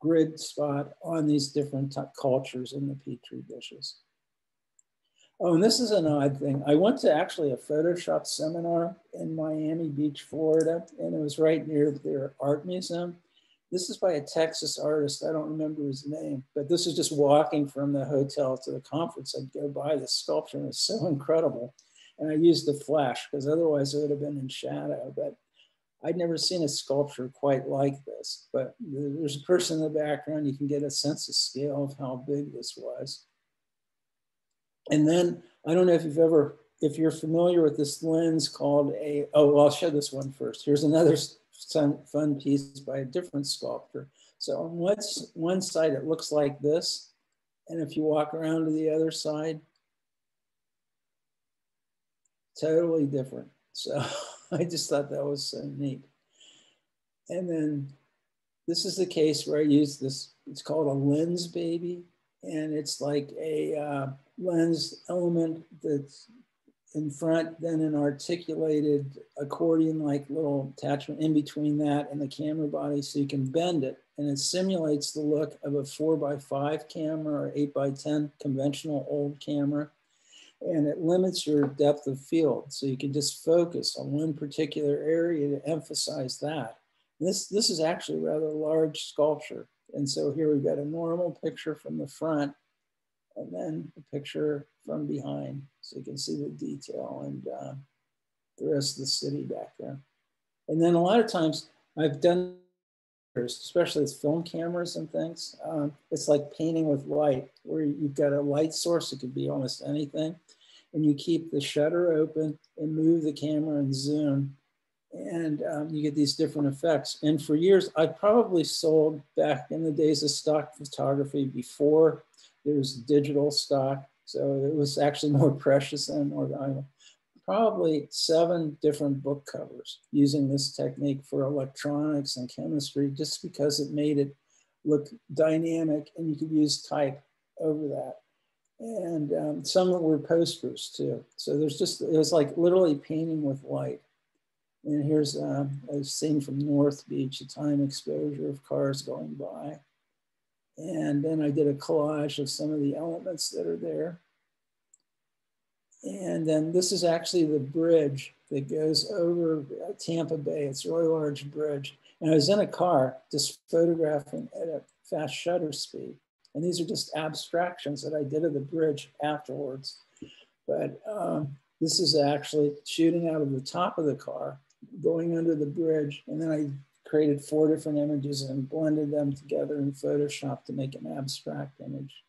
grid spot on these different cultures in the Petri dishes. Oh, and this is an odd thing. I went to actually a Photoshop seminar in Miami Beach, Florida, and it was right near their art museum. This is by a Texas artist. I don't remember his name, but this is just walking from the hotel to the conference. I'd go by the sculpture and it's so incredible. And I used the flash because otherwise it would have been in shadow. But I'd never seen a sculpture quite like this. But there's a person in the background. You can get a sense of scale of how big this was. And then I don't know if you've ever, if you're familiar with this lens called a, oh, well, I'll show this one first. Here's another fun piece by a different sculptor. So on one, one side, it looks like this. And if you walk around to the other side, totally different. So I just thought that was so neat. And then this is the case where I use this, it's called a Lensbaby. And it's like a, uh, lens element that's in front, then an articulated accordion-like little attachment in between that and the camera body so you can bend it. And it simulates the look of a four by five camera or eight by 10 conventional old camera. And it limits your depth of field. So you can just focus on one particular area to emphasize that. this, this is actually rather large sculpture. And so here we've got a normal picture from the front and then a picture from behind so you can see the detail and uh, the rest of the city back there. And then a lot of times I've done, especially with film cameras and things, um, it's like painting with light where you've got a light source, it could be almost anything, and you keep the shutter open and move the camera and zoom and um, you get these different effects. And for years, I probably sold back in the days of stock photography before there was digital stock. So it was actually more precious and more valuable. Probably seven different book covers using this technique for electronics and chemistry, just because it made it look dynamic and you could use type over that. And um, some were posters too. So there's just, it was like literally painting with light. And here's um, a scene from North Beach, a time exposure of cars going by. And then I did a collage of some of the elements that are there. And then this is actually the bridge that goes over Tampa Bay. It's a really large bridge. And I was in a car just photographing at a fast shutter speed. And these are just abstractions that I did of the bridge afterwards. But um, this is actually shooting out of the top of the car, going under the bridge. And then I created four different images and blended them together in Photoshop to make an abstract image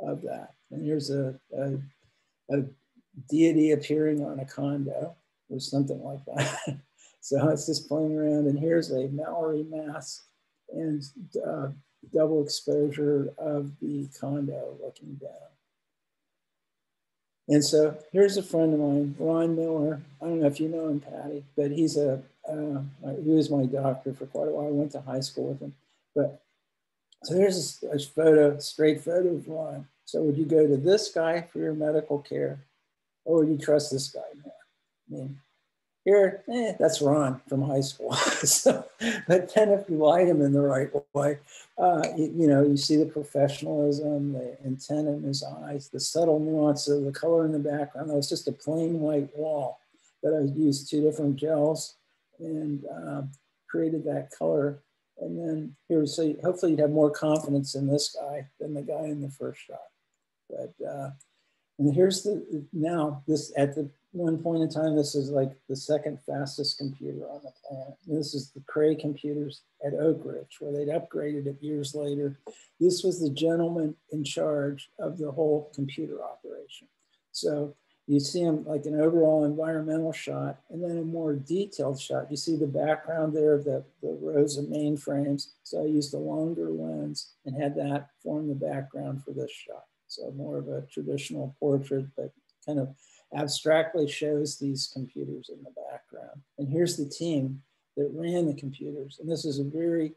of that. And here's a, a, a deity appearing on a condo or something like that. so it's just playing around. And here's a Mallory mask and uh, double exposure of the condo looking down. And so here's a friend of mine, Ron Miller. I don't know if you know him, Patty, but he's a, uh, he was my doctor for quite a while. I went to high school with him. But so here's a, a photo, straight photo of Ron. So would you go to this guy for your medical care or you trust this guy more? I mean, here, eh, that's Ron from high school. so, but then if you light him in the right way, uh, you, you, know, you see the professionalism, the intent in his eyes, the subtle nuance of the color in the background. That was just a plain white wall that I used two different gels and uh, created that color. And then here, so hopefully you'd have more confidence in this guy than the guy in the first shot. But uh, and here's the now this at the one point in time, this is like the second fastest computer on the planet. This is the Cray computers at Oak Ridge, where they'd upgraded it years later. This was the gentleman in charge of the whole computer operation. So you see him like an overall environmental shot, and then a more detailed shot. You see the background there of the, the rows of mainframes. So I used a longer lens and had that form the background for this shot. So more of a traditional portrait, but kind of abstractly shows these computers in the background. And here's the team that ran the computers. And this is a very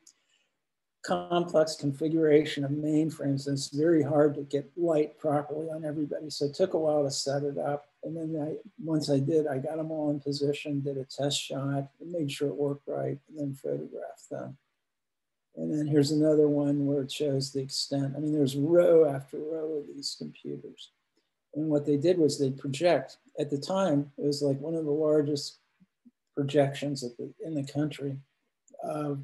complex configuration of mainframes. And it's very hard to get light properly on everybody. So it took a while to set it up. And then I, once I did, I got them all in position, did a test shot, made sure it worked right, and then photographed them. And then here's another one where it shows the extent. I mean, there's row after row of these computers. And what they did was they project. At the time, it was like one of the largest projections the, in the country of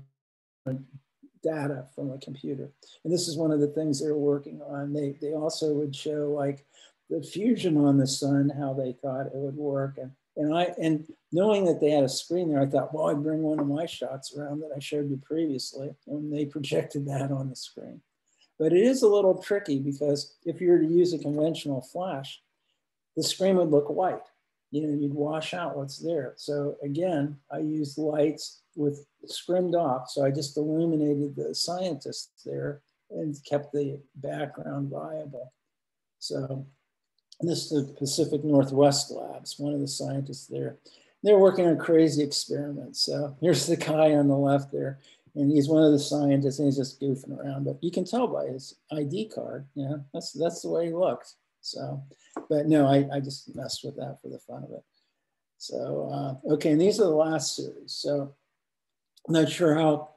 data from a computer. And this is one of the things they're working on. They, they also would show like the fusion on the sun, how they thought it would work. And, and I and knowing that they had a screen there, I thought, well, I'd bring one of my shots around that I showed you previously. And they projected that on the screen. But it is a little tricky because if you were to use a conventional flash, the screen would look white. You know, you'd wash out what's there. So again, I used lights with scrimmed off. So I just illuminated the scientists there and kept the background viable. So this is the Pacific Northwest Labs, one of the scientists there. They're working on crazy experiments. So here's the guy on the left there and he's one of the scientists and he's just goofing around but you can tell by his id card yeah that's that's the way he looked so but no i, I just messed with that for the fun of it so uh, okay and these are the last series so i'm not sure how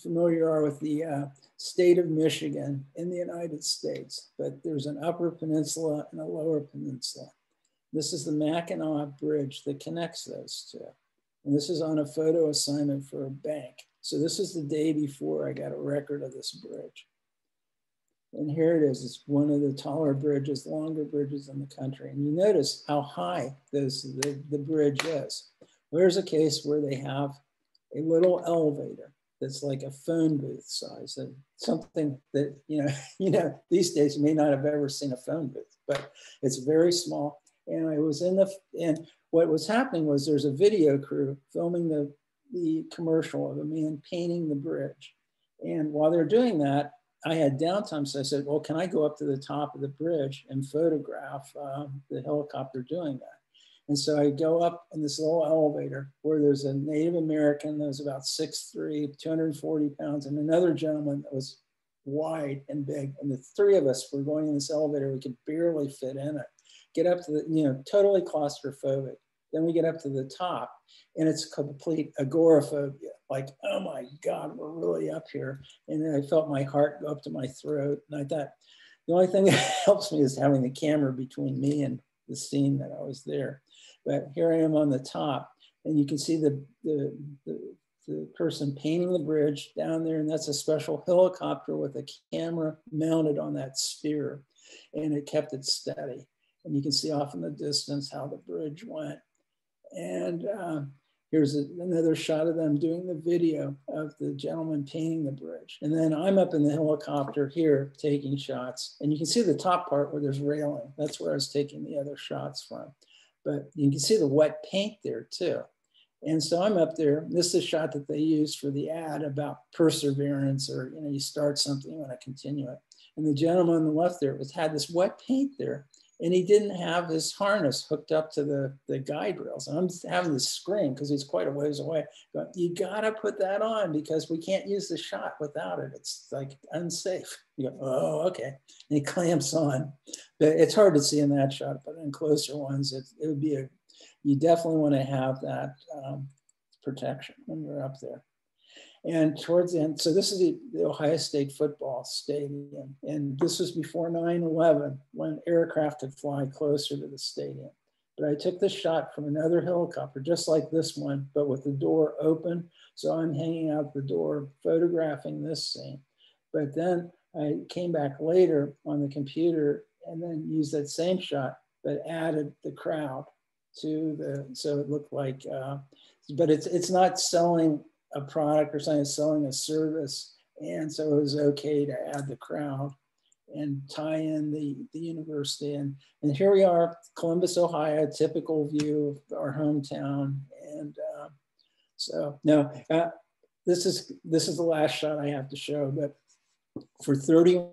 familiar you are with the uh, state of michigan in the united states but there's an upper peninsula and a lower peninsula this is the mackinac bridge that connects those two and this is on a photo assignment for a bank so this is the day before I got a record of this bridge. And here it is. It's one of the taller bridges, longer bridges in the country. And you notice how high this, the, the bridge is. There's a case where they have a little elevator that's like a phone booth size, and something that, you know, you know, these days you may not have ever seen a phone booth, but it's very small. And I was in the, and what was happening was there's a video crew filming the the commercial of a man painting the bridge. And while they're doing that, I had downtime. So I said, well, can I go up to the top of the bridge and photograph uh, the helicopter doing that? And so I go up in this little elevator where there's a Native American that was about 6'3", 240 pounds, and another gentleman that was wide and big. And the three of us were going in this elevator. We could barely fit in it. Get up to the, you know, totally claustrophobic. Then we get up to the top and it's complete agoraphobia. Like, oh my God, we're really up here. And then I felt my heart go up to my throat. And I thought, the only thing that helps me is having the camera between me and the scene that I was there. But here I am on the top, and you can see the, the, the the person painting the bridge down there, and that's a special helicopter with a camera mounted on that sphere, and it kept it steady. And you can see off in the distance how the bridge went. And uh, here's a, another shot of them doing the video of the gentleman painting the bridge. And then I'm up in the helicopter here taking shots. And you can see the top part where there's railing. That's where I was taking the other shots from. But you can see the wet paint there too. And so I'm up there. This is a shot that they used for the ad about perseverance, or you know, you start something, you want to continue it. And the gentleman on the left there was had this wet paint there, and he didn't have his harness hooked up to the, the guide rails. And I'm having this scream because he's quite a ways away. But you gotta put that on because we can't use the shot without it. It's like unsafe. You go, oh, okay. And he clamps on. But it's hard to see in that shot, but in closer ones, it, it would be a you definitely want to have that um, protection when you're up there. And towards the end, so this is the, the, Ohio State football stadium. And this was before 9 11 when aircraft could fly closer to the stadium. But I took this shot from another helicopter, just like this one, but with the door open. So I'm hanging out the door, photographing this scene. But then I came back later on the computer and then used that same shot, but added the crowd to the, so it looked like, uh, but it's, it's not selling a product or something, selling a service. And so it was okay to add the crowd and tie in the, the university. And, and here we are, Columbus, Ohio, typical view of our hometown. And uh, so, no, uh, this is, this is the last shot I have to show, but for 31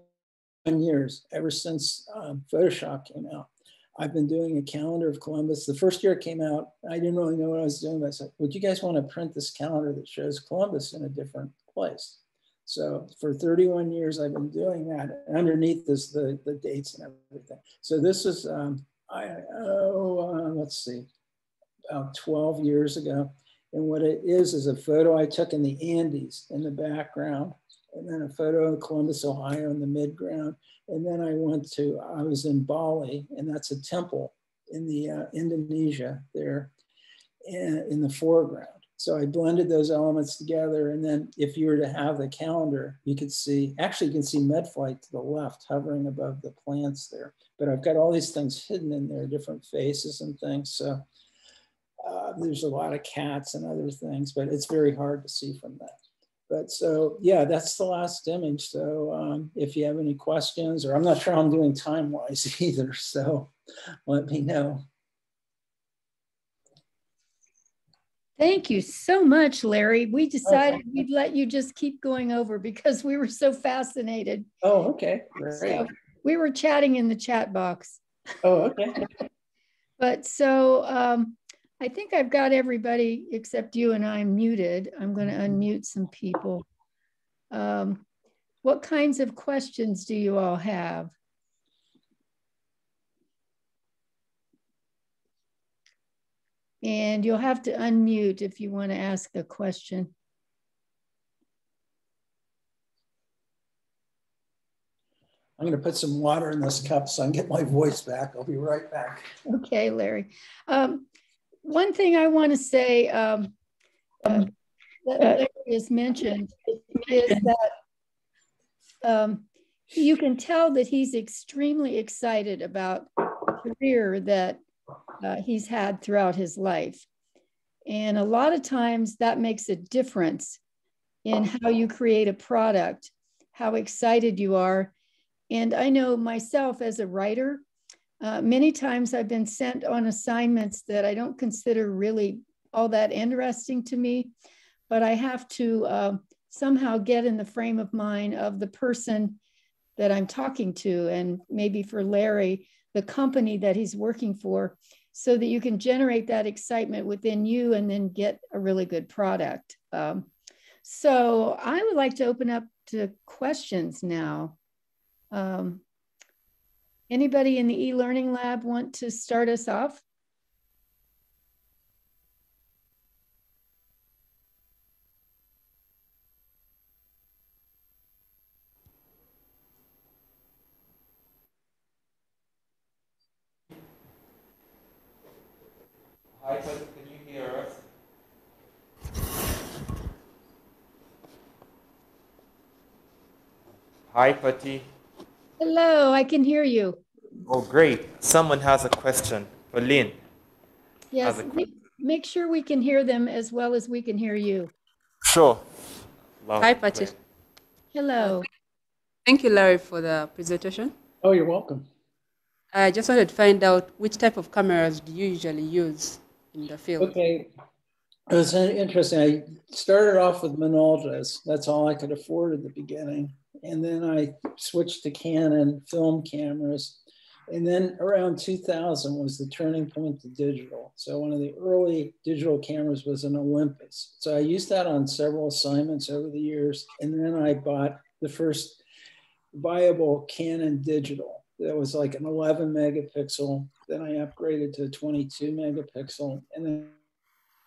years, ever since um, Photoshop came out, I've been doing a calendar of Columbus. The first year it came out, I didn't really know what I was doing. I said, would you guys want to print this calendar that shows Columbus in a different place? So for 31 years, I've been doing that. And underneath is the, the dates and everything. So this is, um, I, oh, uh, let's see, about 12 years ago. And what it is, is a photo I took in the Andes in the background and then a photo of Columbus, Ohio in the midground. And then I went to, I was in Bali, and that's a temple in the uh, Indonesia there in, in the foreground. So I blended those elements together. And then if you were to have the calendar, you could see, actually you can see Medflight to the left hovering above the plants there. But I've got all these things hidden in there, different faces and things. So uh, there's a lot of cats and other things, but it's very hard to see from that but so yeah that's the last image so um, if you have any questions or i'm not sure i'm doing time wise either so let me know Thank you so much, Larry. We decided we'd let you just keep going over because we were so fascinated. Oh, okay. Great. So we were chatting in the chat box. Oh, okay. but so um, I think I've got everybody except you and I muted. I'm going to unmute some people. Um, what kinds of questions do you all have? And you'll have to unmute if you want to ask a question. I'm going to put some water in this cup so I can get my voice back. I'll be right back. Okay, Larry. Um, one thing I want to say um, uh, that Larry has mentioned is that um, you can tell that he's extremely excited about the career that uh, he's had throughout his life. And a lot of times that makes a difference in how you create a product, how excited you are. And I know myself as a writer, uh, many times I've been sent on assignments that I don't consider really all that interesting to me, but I have to uh, somehow get in the frame of mind of the person that I'm talking to, and maybe for Larry, the company that he's working for, so that you can generate that excitement within you and then get a really good product. Um, so I would like to open up to questions now. Um, Anybody in the e-learning lab want to start us off? Hi, can you hear us? Hi, Patty. Hello, I can hear you. Oh, great. Someone has a question for Lynn. Yes, make, make sure we can hear them as well as we can hear you. Sure. Loud Hi, and Patty. Hello. Thank you, Larry, for the presentation. Oh, you're welcome. I just wanted to find out which type of cameras do you usually use in the field? Okay. It was interesting. I started off with Minoltas. That's all I could afford at the beginning. And then I switched to Canon film cameras. And then around 2000 was the turning point to digital. So one of the early digital cameras was an Olympus. So I used that on several assignments over the years. And then I bought the first viable Canon digital. That was like an 11 megapixel. Then I upgraded to 22 megapixel. And then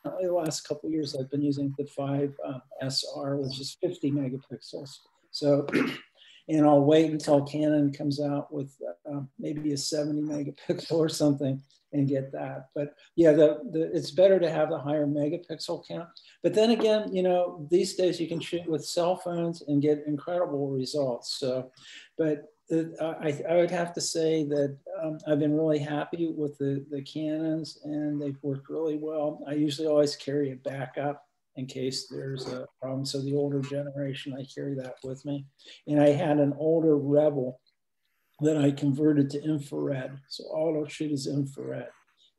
the last couple years, I've been using the 5 um, SR, which is 50 megapixels. So, and I'll wait until Canon comes out with uh, maybe a 70 megapixel or something and get that. But yeah, the, the, it's better to have the higher megapixel count. But then again, you know, these days you can shoot with cell phones and get incredible results. So, but I, I would have to say that um, I've been really happy with the, the Canons and they've worked really well. I usually always carry a backup in case there's a problem. So the older generation, I carry that with me. And I had an older Rebel that I converted to infrared. So auto shoot is infrared.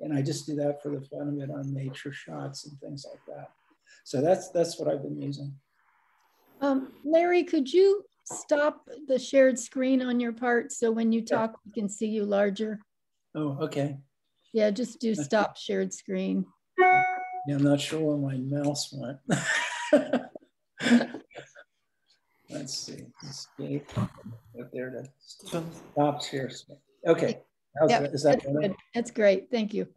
And I just do that for the fun of it on nature shots and things like that. So that's that's what I've been using. Um, Larry, could you stop the shared screen on your part so when you talk, we can see you larger? Oh, okay. Yeah, just do stop shared screen. Yeah, I'm not sure where my mouse went. Let's see. Escape. Up there to stop share. screen. Okay. How's Yep, that? Is that that's good. That's great. Thank you.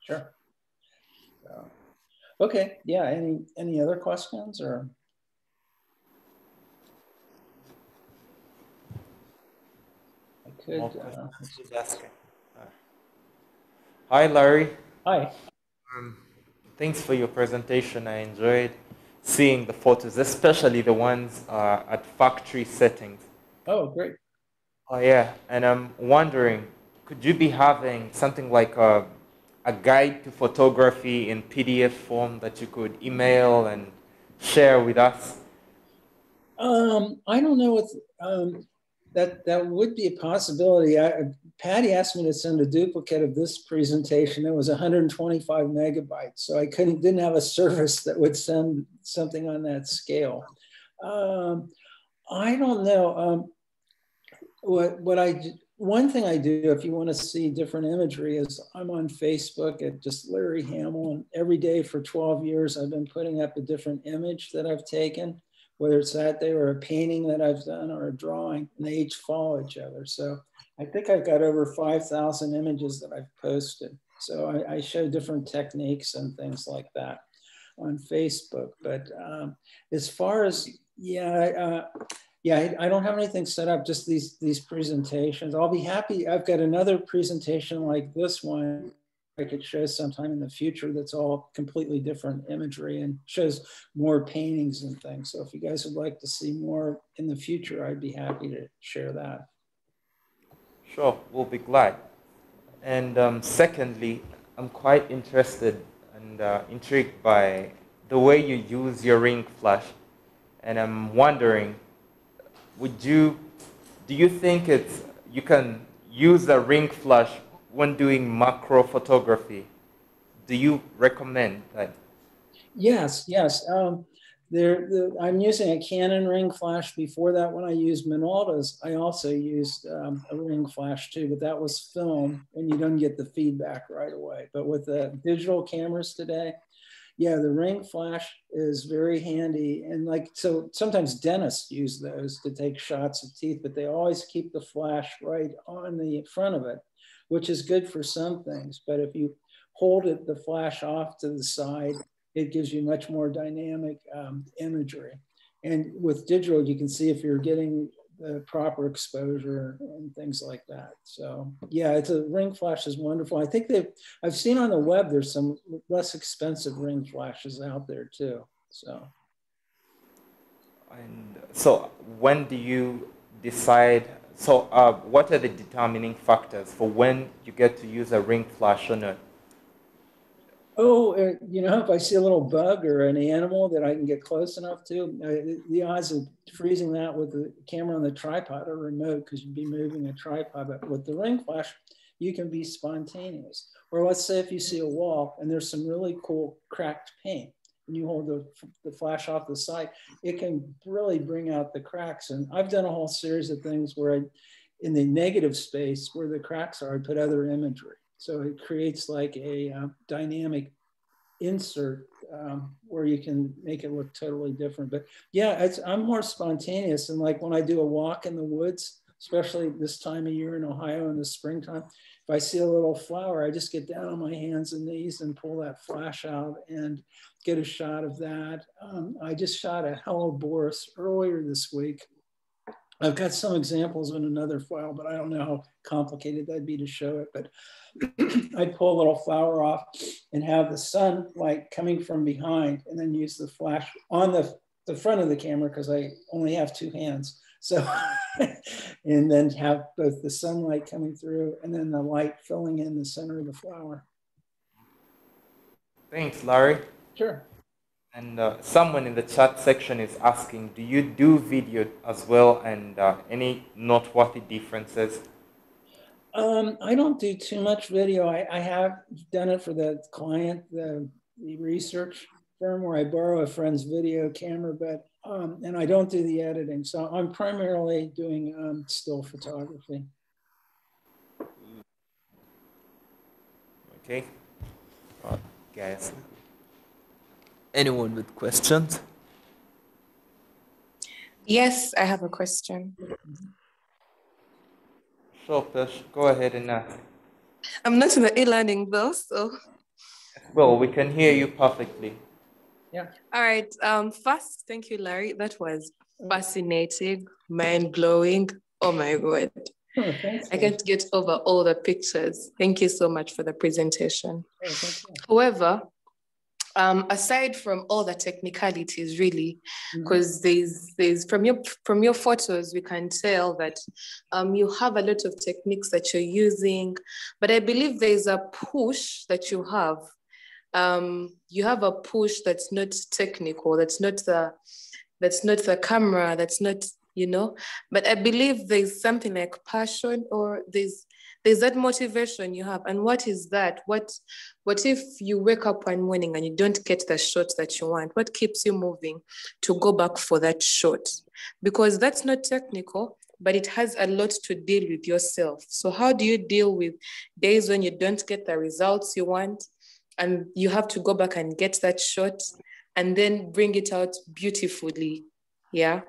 Sure. So, okay. Yeah. Any any other questions or? I could. Uh, questions? Asking? Uh, Hi, Larry. hi. Um, thanks for your presentation. I enjoyed seeing the photos, especially the ones uh, at factory settings. Oh, great. Oh yeah, and I'm wondering, could you be having something like a, a guide to photography in PDF form that you could email and share with us? Um, I don't know what um, that that would be a possibility. I, Patty asked me to send a duplicate of this presentation. It was 125 megabytes, so I couldn't didn't have a service that would send something on that scale. Um, I don't know. Um, what what I one thing I do if you want to see different imagery is I'm on Facebook at just Larry Hamill, and every day for 12 years I've been putting up a different image that I've taken whether it's that day or a painting that I've done or a drawing, and they each follow each other. So I think I've got over 5,000 images that I've posted. So I, I, show different techniques and things like that on Facebook. But um, as far as, yeah, uh, yeah, I, I, don't have anything set up, just these, these presentations. I'll be happy. I've got another presentation like this one I could show sometime in the future that's all completely different imagery and shows more paintings and things. So if you guys would like to see more in the future, I'd be happy to share that. Sure, we'll be glad. And um, secondly, I'm quite interested and uh, intrigued by the way you use your ring flash. And I'm wondering, would you, do you think it's, you can use a ring flash when doing macro photography, do you recommend that? Yes, yes. Um, there, the, I'm using a Canon ring flash. Before that, when I used Minolta's, I also used um, a ring flash too, but that was film and you don't get the feedback right away. But with the digital cameras today, yeah, the ring flash is very handy. And like, so sometimes dentists use those to take shots of teeth, but they always keep the flash right on the front of it which is good for some things. But if you hold it, the flash off to the side, it gives you much more dynamic um, imagery. And with digital, you can see if you're getting the proper exposure and things like that. So yeah, it's a ring flash is wonderful. I think they've, I've seen on the web, there's some less expensive ring flashes out there too. So. And so when do you decide? So, uh, what are the determining factors for when you get to use a ring flash or not? Oh, uh, you know, if I see a little bug or an animal that I can get close enough to, uh, the odds of freezing that with the camera on the tripod are remote because you'd be moving a tripod. But with the ring flash, you can be spontaneous. Or let's say if you see a wall and there's some really cool cracked paint you hold the, the flash off the side, it can really bring out the cracks. And I've done a whole series of things where I, in the negative space where the cracks are, I put other imagery. So it creates like a uh, dynamic insert um, where you can make it look totally different. But yeah, I'm more spontaneous. And like when I do a walk in the woods, especially this time of year in Ohio in the springtime, if I see a little flower, I just get down on my hands and knees and pull that flash out and get a shot of that. Um, I just shot a Helleborus earlier this week I've got some examples in another file, but I don't know how complicated that'd be to show it. But I'd pull a little flower off and have the sun sunlight coming from behind and then use the flash on the, the front of the camera because I only have two hands. So, and then have both the sunlight coming through and then the light filling in the center of the flower. Thanks, Larry. Sure. And uh, someone in the chat section is asking, do you do video as well and uh, any noteworthy differences? Um, I don't do too much video. I, I have done it for the client, the, the, research firm where I borrow a friend's video camera, but um, and I don't do the editing. So I'm primarily doing um, still photography. Okay. Uh, guys. Anyone with questions? Yes, I have a question. Sure, Pesh, go ahead and ask. I'm not in the e-learning though, so. Well, we can hear you perfectly. Yeah. All right. Um, first, thank you, Larry. That was fascinating, mind-blowing. Oh my God. Oh, I can't get over all the pictures. Thank you so much for the presentation. Oh, However, um, aside from all the technicalities really because mm-hmm. there's there's from your from your photos we can tell that um, you have a lot of techniques that you're using but i believe there's a push that you have um, you have a push that's not technical that's not the that's not the camera that's not you know? But i believe there's something like passion or there's there's that motivation you have. And what is that? What what if you wake up one morning and you don't get the shot that you want? What keeps you moving to go back for that shot? Because that's not technical but it has a lot to deal with yourself. So how do you deal with days when you don't get the results you want and you have to go back and get that shot and then bring it out beautifully yeah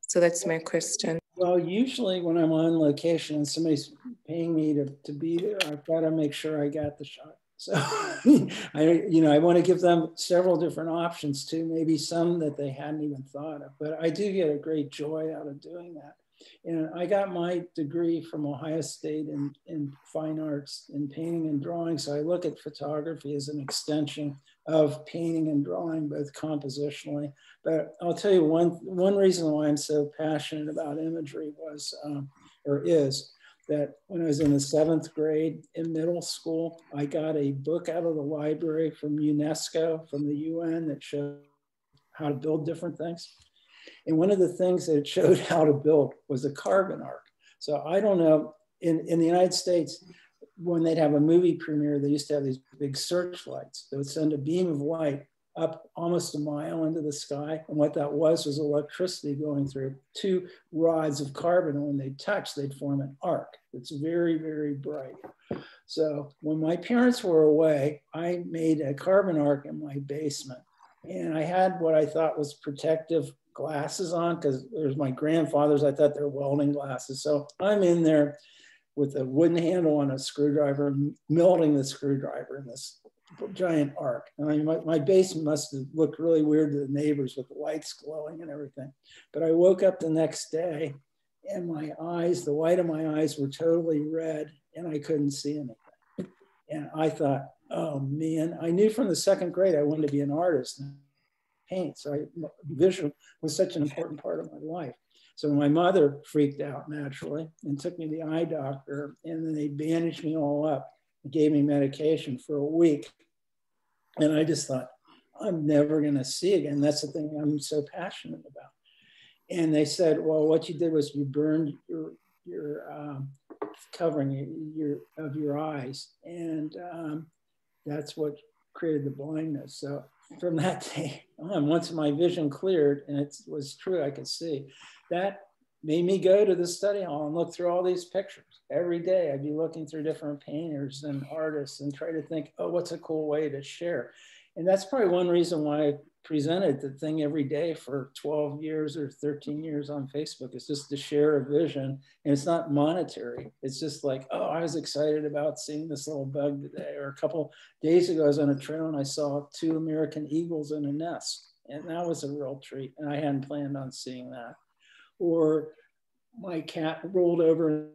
so that's my question well, usually when I'm on location and somebody's paying me to, to be there, I've got to make sure I got the shot. So I, you know, I want to give them several different options too, maybe some that they hadn't even thought of. But I do get a great joy out of doing that. And I got my degree from Ohio State in, in fine arts in painting and drawing. So I look at photography as an extension of painting and drawing, both compositionally. But I'll tell you one, one reason why I'm so passionate about imagery was, um, or is, that when I was in the seventh grade in middle school, I got a book out of the library from UNESCO, from the UN, that showed how to build different things. And one of the things that it showed how to build was a carbon arc. So I don't know, in, in the United States, when they'd have a movie premiere, they used to have these big searchlights that would send a beam of light up almost a mile into the sky. And what that was was electricity going through two rods of carbon. And when they touch, they'd form an arc that's very, very bright. So when my parents were away, I made a carbon arc in my basement. And I had what I thought was protective glasses on because there's my grandfather's. I thought they're welding glasses. So I'm in there with a wooden handle on a screwdriver, melting the screwdriver in this giant arc. I my, my basement must have looked really weird to the neighbors with the lights glowing and everything. But I woke up the next day and my eyes, the white of my eyes were totally red and I couldn't see anything. And I thought, oh man, I knew from the second grade I wanted to be an artist paint. So I, vision was such an important part of my life. So my mother freaked out naturally and took me to the eye doctor, and then they bandaged me all up and gave me medication for a week. And I just thought, I'm never going to see again. That's the thing I'm so passionate about. And they said, well, what you did was you burned your your um, covering your of your eyes, and um, that's what created the blindness. So from that day on, once my vision cleared and it was true, I could see, that made me go to the study hall and look through all these pictures. Every day I'd be looking through different painters and artists and try to think, oh, what's a cool way to share? And that's probably one reason why presented the thing every day for 12 years or 13 years on Facebook. It's just to share a vision and it's not monetary. It's just like, oh, I was excited about seeing this little bug today. Or a couple days ago, I was on a trail and I saw two American eagles in a nest. And that was a real treat. And I hadn't planned on seeing that. Or my cat rolled over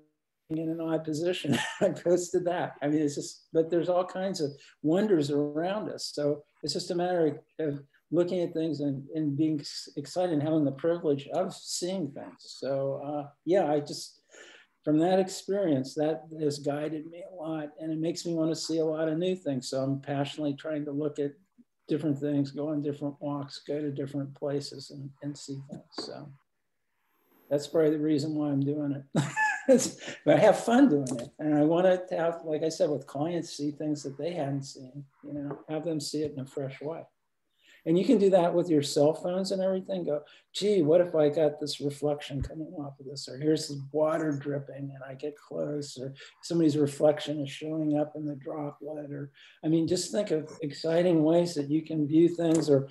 in an odd position. I posted that. I mean, it's just, but there's all kinds of wonders around us. So it's just a matter of looking at things and, and being excited and having the privilege of seeing things. So uh, yeah, I just, from that experience, that has guided me a lot and it makes me want to see a lot of new things. So I'm passionately trying to look at different things, go on different walks, go to different places and, and see things. So that's probably the reason why I'm doing it. but I have fun doing it. And I want to have, like I said, with clients, see things that they hadn't seen, you know, have them see it in a fresh way. And you can do that with your cell phones and everything. Go, gee, what if I got this reflection coming off of this? Or here's the water dripping and I get close, or somebody's reflection is showing up in the droplet. Or, I mean, just think of exciting ways that you can view things or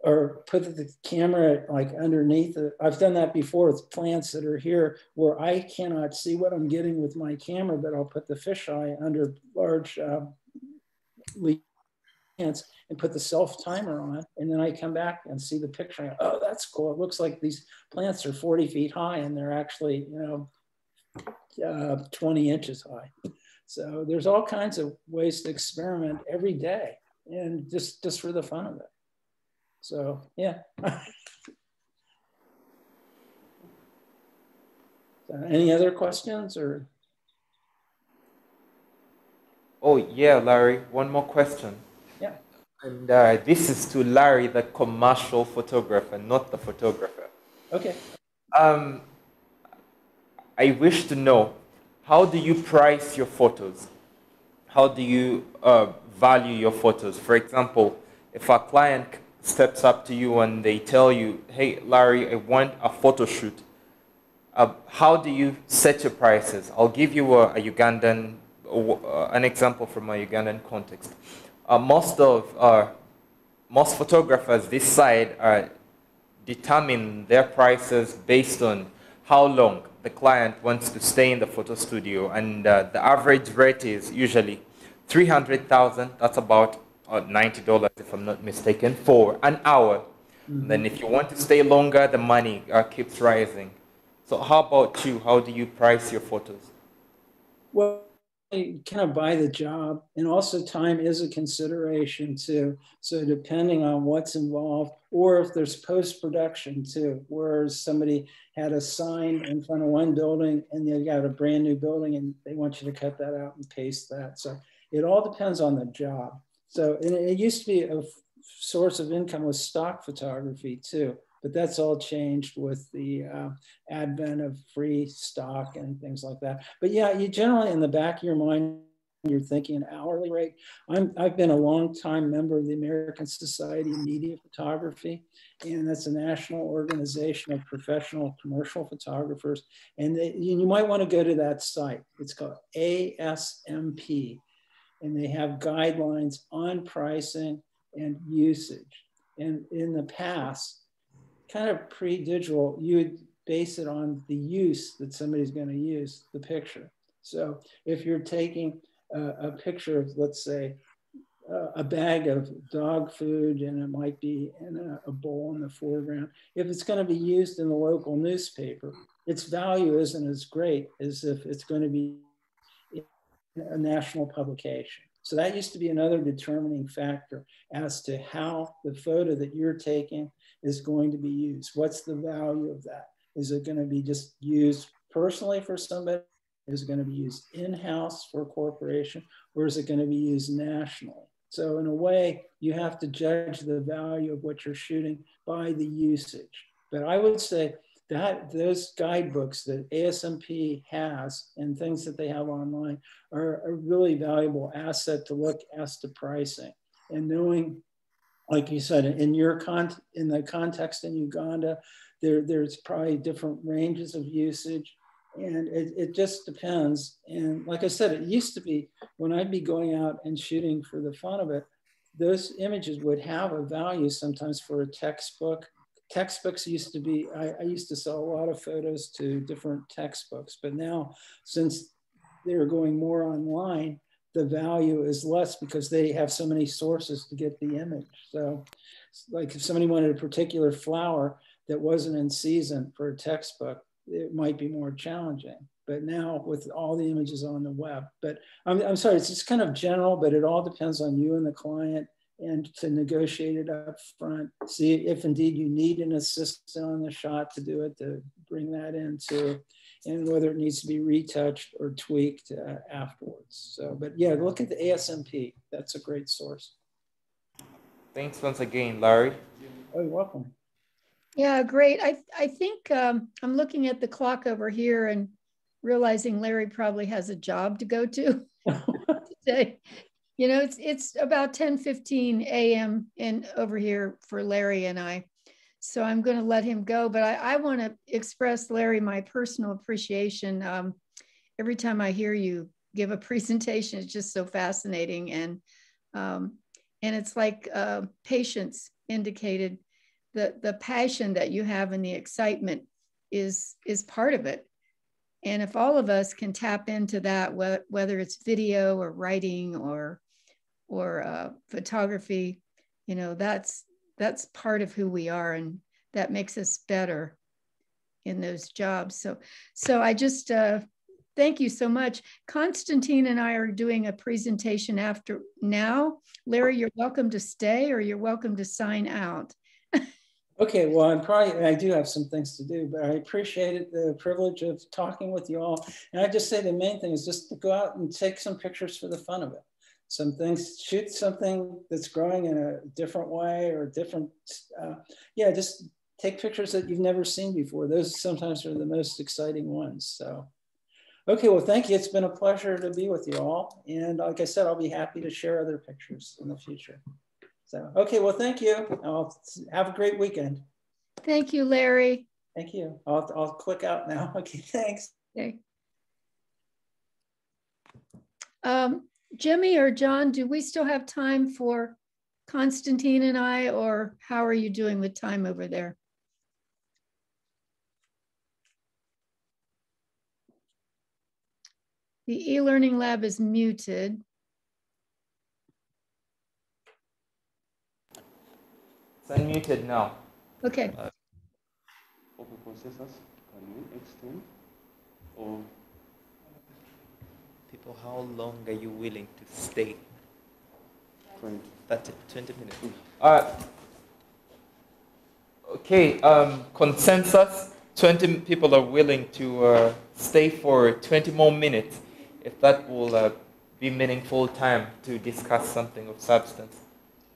or put the camera like underneath it. I've done that before with plants that are here where I cannot see what I'm getting with my camera, but I'll put the fisheye under large uh, plants and put the self timer on. And then I come back and see the picture. Go, oh, that's cool. It looks like these plants are 40 feet high and they're actually, you know, uh, 20 inches high. So there's all kinds of ways to experiment every day and just, just for the fun of it. So yeah. any other questions or? Oh yeah, Larry, one more question. And uh, this is to Larry, the commercial photographer, not the photographer. Okay. Um, I wish to know how do you price your photos? How do you uh, value your photos? For example, if a client steps up to you and they tell you, hey, Larry, I want a photo shoot, uh, how do you set your prices? I'll give you a, a Ugandan, uh, an example from a Ugandan context uh, most of uh, most photographers this side are determine their prices based on how long the client wants to stay in the photo studio. And uh, the average rate is usually 300,000 that's about uh, $90 if I'm not mistaken for an hour. Mm -hmm. then if you want to stay longer the money uh, keeps rising. So how about you? How do you price your photos? Well kind of buy the job. And also time is a consideration too. So depending on what's involved or if there's post-production too whereas somebody had a sign in front of one building and they got a brand new building and they want you to cut that out and paste that. So it all depends on the job. So it used to be a source of income with stock photography too but that's all changed with the uh, advent of free stock and things like that. But yeah, you generally in the back of your mind, you're thinking an hourly rate. I'm, I've been a long time member of the American Society of Media Photography, and that's a national organization of professional commercial photographers. And they, you might want to go to that site. It's called ASMP, and they have guidelines on pricing and usage. And in the past, kind of pre-digital, you would base it on the use that somebody's going to use the picture. So if you're taking a, a picture of, let's say, a bag of dog food and it might be in a, a bowl in the foreground, if it's going to be used in the local newspaper, its value isn't as great as if it's going to be a national publication. So that used to be another determining factor as to how the photo that you're taking is going to be used. What's the value of that? Is it going to be just used personally for somebody? Is it going to be used in-house for a corporation? Or is it going to be used nationally? So in a way, you have to judge the value of what you're shooting by the usage. But I would say that those guidebooks that ASMP has and things that they have online are a really valuable asset to look as to pricing and knowing, like you said, in your con in the context in Uganda, there, there's probably different ranges of usage. And it, it just depends. And like I said, it used to be when I'd be going out and shooting for the fun of it, those images would have a value sometimes for a textbook. Textbooks used to be, I, I, used to sell a lot of photos to different textbooks, but now since they're going more online, the value is less because they have so many sources to get the image. So like if somebody wanted a particular flower that wasn't in season for a textbook, it might be more challenging. But now with all the images on the web, but I'm, I'm sorry, it's just kind of general, but it all depends on you and the client and to negotiate it up front. See if indeed you need an assistant on the shot to do it, to bring that into, and whether it needs to be retouched or tweaked uh, afterwards. So, but yeah, look at the ASMP. That's a great source. Thanks once again, Larry. Oh, you're welcome. Yeah, great. I, I think um, I'm looking at the clock over here and realizing Larry probably has a job to go to today. You know, it's it's about 10 15 a.m. in over here for Larry and I. So I'm going to let him go. But I, I want to express, Larry, my personal appreciation. Um, every time I hear you give a presentation, it's just so fascinating. And um, and it's like uh, patience indicated the the passion that you have and the excitement is is part of it and if all of us can tap into that whether it's video or writing or or uh, photography, you know, that's that's part of who we are, and that makes us better in those jobs. So, so I just uh, thank you so much. Constantine and I are doing a presentation after now. Larry, you're welcome to stay, or you're welcome to sign out. Okay, well, I'm probably, I do have some things to do, but I appreciate the privilege of talking with you all. And I just say the main thing is just to go out and take some pictures for the fun of it some things, shoot something that's growing in a different way or different, uh, yeah, just take pictures that you've never seen before. Those sometimes are the most exciting ones. So, okay, well, thank you. It's been a pleasure to be with you all. And like I said, I'll be happy to share other pictures in the future. So, okay, well, thank you. I'll have a great weekend. Thank you, Larry. Thank you. I'll, I'll click out now. Okay, thanks. Okay. Um, Jimmy or John, do we still have time for Constantine and I, or how are you doing with time over there? The e-learning lab is muted. It's unmuted now. Okay. Uh, processors, can extend or people, how long are you willing to stay? 20. That's it, 20 minutes. All right. Okay, um, consensus 20 people are willing to uh, stay for 20 more minutes if that will uh, be meaningful time to discuss something of substance.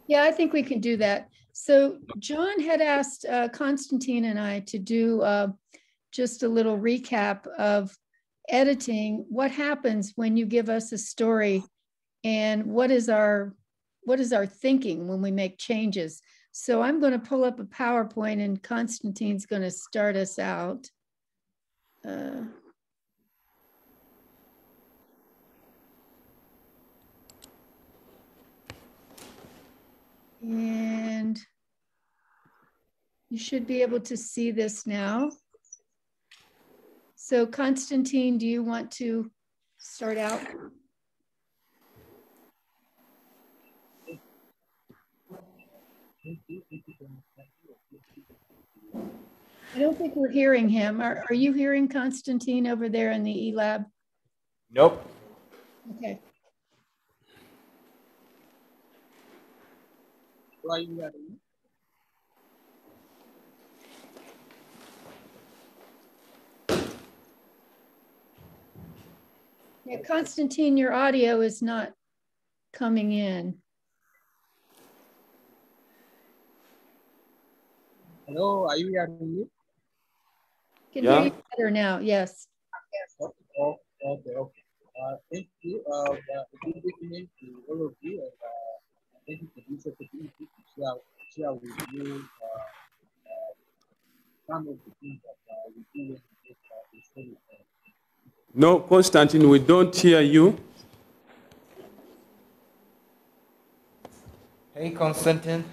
Yeah, I think we can do that. So John had asked uh, Constantine and I to do uh, just a little recap of editing, what happens when you give us a story and what is our what is our thinking when we make changes? So I'm going to pull up a PowerPoint and Constantine's going to start us out. Uh, and you should be able to see this now. So Constantine, do you want to start out? I don't think we're hearing him. Are, are you hearing Constantine over there in the e-lab? Nope. Okay. Yeah, Constantine, your audio is not coming in. Hello, are you hearing me? Can Yeah. hear you better now, yes. Oh, oh, okay, okay. Uh, thank you. Uh, uh, good evening to all of you, and uh, thank you for this opportunity to share, share with you uh, uh, some of the things that uh, we do in this uh, this study. No, Constantine, we don't hear you. Hey, Constantine.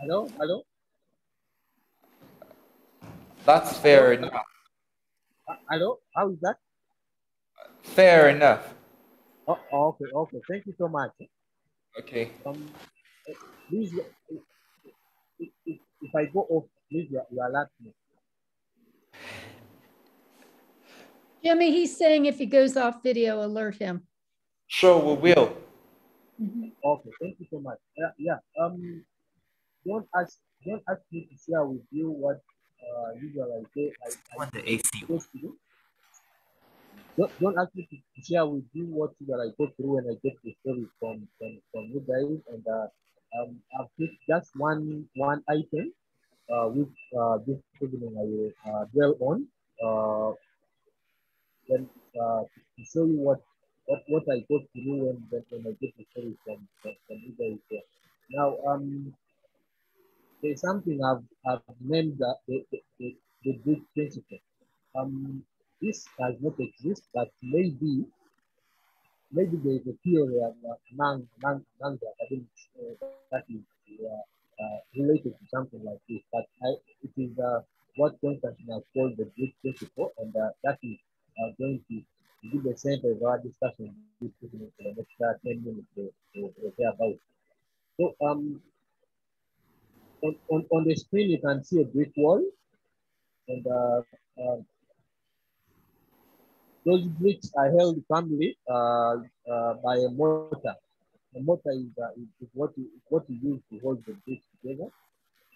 Hello, hello. That's fair enough. Uh, hello, how is that? Fair enough. Oh, oh, okay, okay. Thank you so much. Okay. Um, eh, please, eh, if, if, if I go off, please, you, you alert me. Jimmy, he's saying if he goes off video, alert him. Sure, we will. Okay, thank you so much. Yeah, yeah. Um, don't ask, don't ask me to share with you what uh, usually I say. I, I the AC. supposed to do. Don't, don't ask me to, to share with you what usually I go through when I get the story from from, from you guys. And uh, um, I've picked just one one item, uh, which uh, this evening I will uh, dwell on. Uh, then uh, to show you what what, what I go through when, when, when I get the story from, from, from you guys. Now, um, there's something I've, I've named the, the, the, the, good principle. Um, this does not exist, but maybe maybe there is a theory among, among, among the academics uh, that is uh, uh, related to something like this. But I, it is uh, what Constantine has called the good principle, and uh, that is uh, going to be the of our discussion for the next uh, 10 minutes or, thereabouts. So, um, on, on, on the screen, you can see a brick wall, and uh, um, those bricks are held firmly uh, uh, by a mortar. The mortar is, uh, is, is what you, what you use to hold the bricks together.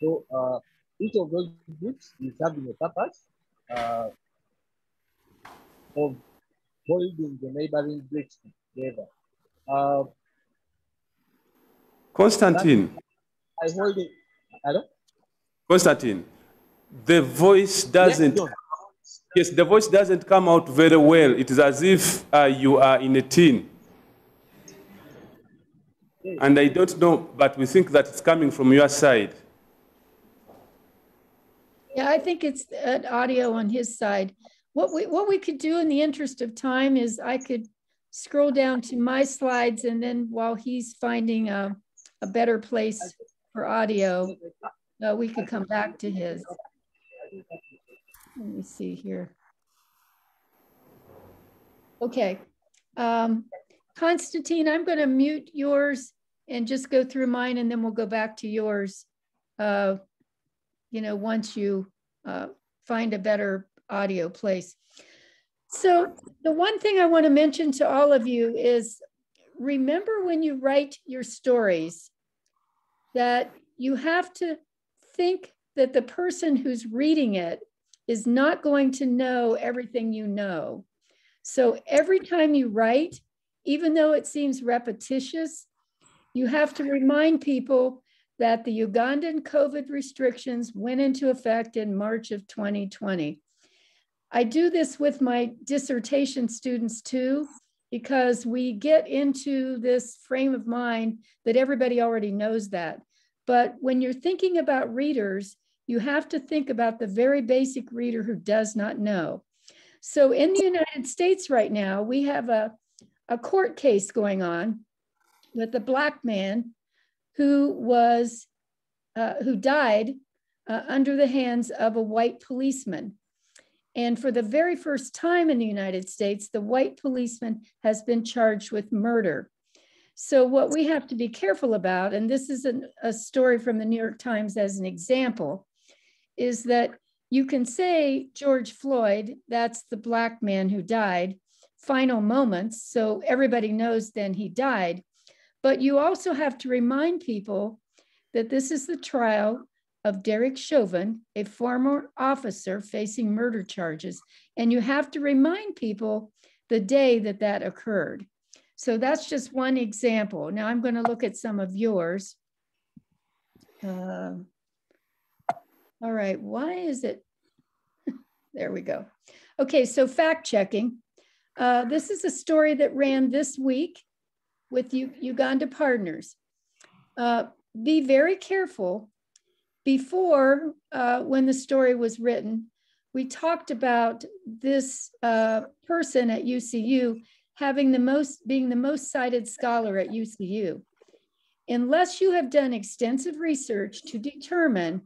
So uh, each of those bricks is having a purpose uh, of holding the neighboring bricks together. Uh, Constantine, I hold it. Hello? Constantine, the voice doesn't. John. Yes, the voice doesn't come out very well. It is as if uh, you are in a tin. And I don't know, but we think that it's coming from your side. Yeah, I think it's an audio on his side. What we, what we could do in the interest of time is I could scroll down to my slides and then while he's finding a, a better place for audio, uh, we could come back to his. Let me see here. Okay. Um, Constantine, I'm going to mute yours and just go through mine and then we'll go back to yours. Uh, you know, once you uh, find a better audio place. So the one thing I want to mention to all of you is remember when you write your stories that you have to think that the person who's reading it is not going to know everything you know. So every time you write, even though it seems repetitious, you have to remind people that the Ugandan COVID restrictions went into effect in March of 2020. I do this with my dissertation students too, because we get into this frame of mind that everybody already knows that. But when you're thinking about readers, you have to think about the very basic reader who does not know. So in the United States right now, we have a, a court case going on with a black man who was, uh, who died uh, under the hands of a white policeman. And for the very first time in the United States, the white policeman has been charged with murder. So what we have to be careful about, and this is an, a story from the New York Times as an example, is that you can say George Floyd, that's the black man who died, final moments, so everybody knows then he died. But you also have to remind people that this is the trial of Derek Chauvin, a former officer facing murder charges. And you have to remind people the day that that occurred. So that's just one example. Now I'm going to look at some of yours. Um, all right, why is it? there we go. Okay, so fact checking. Uh, this is a story that ran this week with U Uganda Partners. Uh, be very careful. Before, uh, when the story was written, we talked about this uh, person at UCU having the most, being the most cited scholar at UCU. Unless you have done extensive research to determine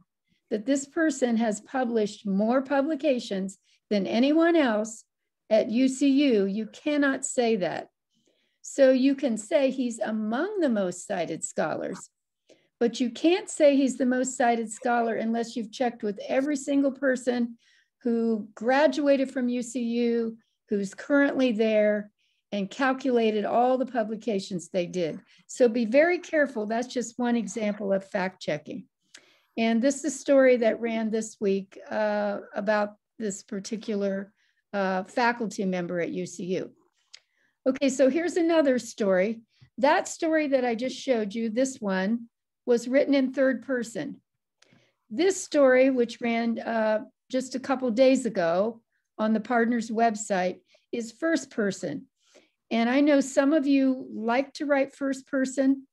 that this person has published more publications than anyone else at UCU, you cannot say that. So you can say he's among the most cited scholars, but you can't say he's the most cited scholar unless you've checked with every single person who graduated from UCU, who's currently there, and calculated all the publications they did. So be very careful. That's just one example of fact checking. And this is a story that ran this week uh, about this particular uh, faculty member at UCU. Okay, so here's another story. That story that I just showed you, this one, was written in third person. This story, which ran uh, just a couple days ago on the partners website, is first person. And I know some of you like to write first person,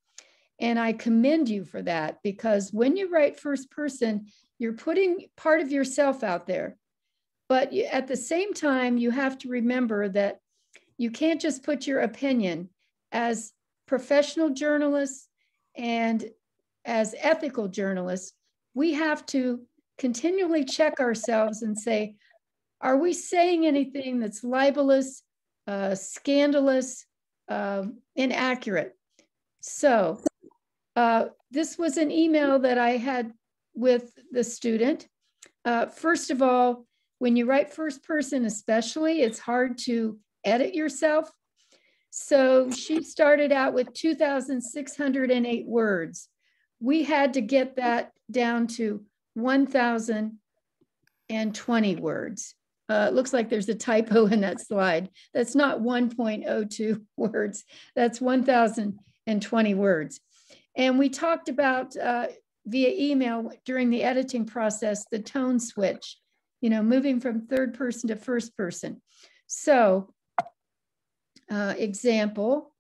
and I commend you for that because when you write first person, you're putting part of yourself out there. But at the same time, you have to remember that you can't just put your opinion as professional journalists and as ethical journalists. We have to continually check ourselves and say, are we saying anything that's libelous uh, scandalous, uh, inaccurate. So uh, this was an email that I had with the student. Uh, first of all, when you write first person especially, it's hard to edit yourself. So she started out with 2,608 words. We had to get that down to 1,020 words. Uh, it looks like there's a typo in that slide. That's not 1.02 words. That's 1,020 words. And we talked about uh, via email during the editing process, the tone switch, you know, moving from third person to first person. So uh, example,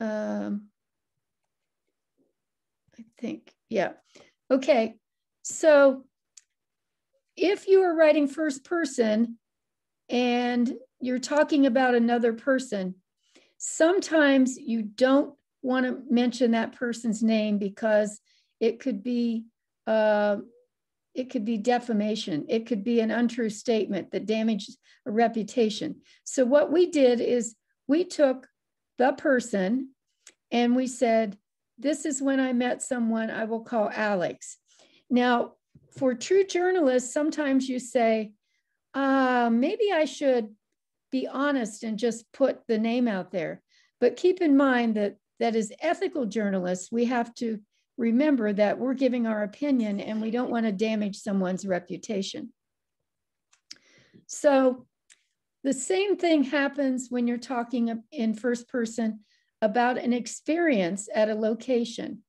um, I think, yeah. Okay, so if you are writing first person and you're talking about another person, sometimes you don't want to mention that person's name because it could be uh, it could be defamation. It could be an untrue statement that damages a reputation. So what we did is we took the person and we said, this is when I met someone I will call Alex. Now, for true journalists, sometimes you say, uh, maybe I should be honest and just put the name out there. But keep in mind that, that as ethical journalists, we have to remember that we're giving our opinion and we don't want to damage someone's reputation. So the same thing happens when you're talking in first person about an experience at a location.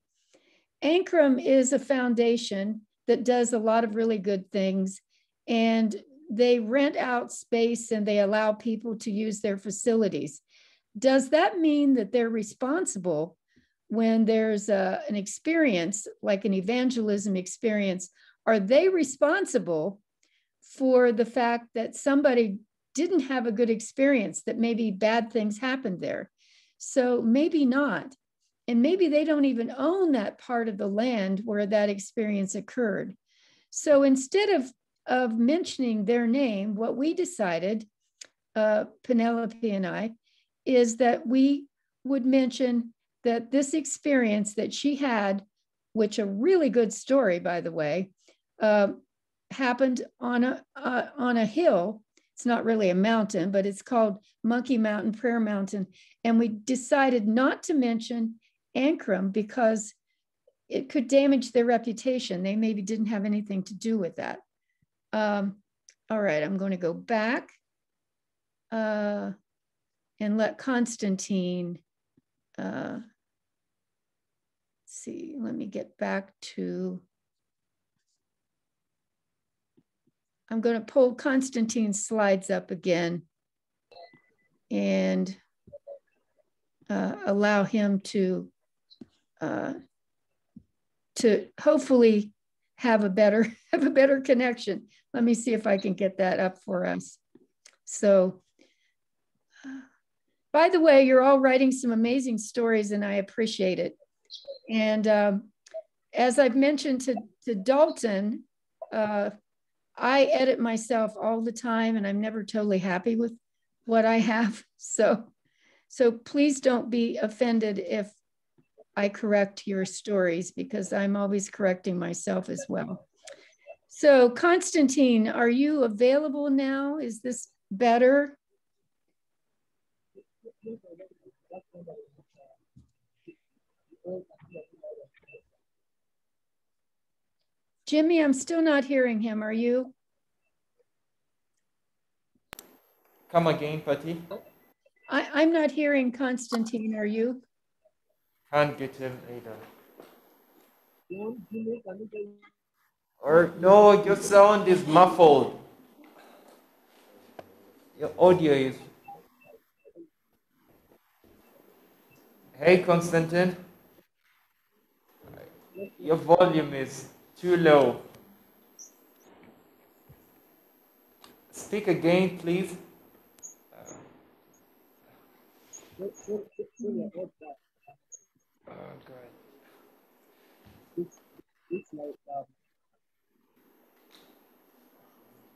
Ankrum is a foundation that does a lot of really good things. And they rent out space and they allow people to use their facilities. Does that mean that they're responsible when there's a, an experience, like an evangelism experience? Are they responsible for the fact that somebody didn't have a good experience, that maybe bad things happened there? So maybe not. And maybe they don't even own that part of the land where that experience occurred. So instead of, of mentioning their name, what we decided, uh, Penelope and I, is that we would mention that this experience that she had, which a really good story, by the way, uh, happened on a, uh, on a hill. It's not really a mountain, but it's called Monkey Mountain, Prayer Mountain. And we decided not to mention Ankrum because it could damage their reputation. They maybe didn't have anything to do with that. Um, all right, I'm going to go back. Uh, and let Constantine, uh, see, let me get back to, I'm going to pull Constantine's slides up again and uh, allow him to uh, to hopefully have a better have a better connection. Let me see if I can get that up for us. So, uh, by the way, you're all writing some amazing stories, and I appreciate it. And um, as I've mentioned to, to Dalton, uh, I edit myself all the time, and I'm never totally happy with what I have. So, so please don't be offended if I correct your stories because I'm always correcting myself as well. So Constantine, are you available now? Is this better? Jimmy, I'm still not hearing him. Are you? Come again, Patty. I, I'm not hearing Constantine. Are you? Can't get him either. Or no, your sound is muffled. Your audio is. Hey, Constantine. Your volume is too low. Speak again, please. Oh, God.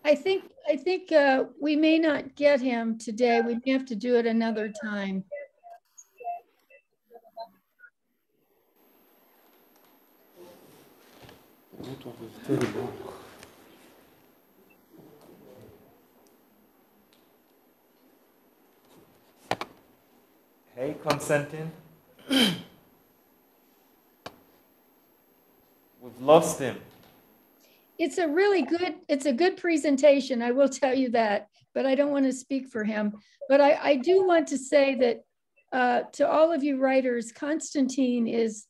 I think I think uh, we may not get him today. We may have to do it another time. Network is terrible. Hey, Constantine. We've lost him. It's a really good, it's a good presentation. I will tell you that, but I don't want to speak for him. But I, I do want to say that uh, to all of you writers, Constantine is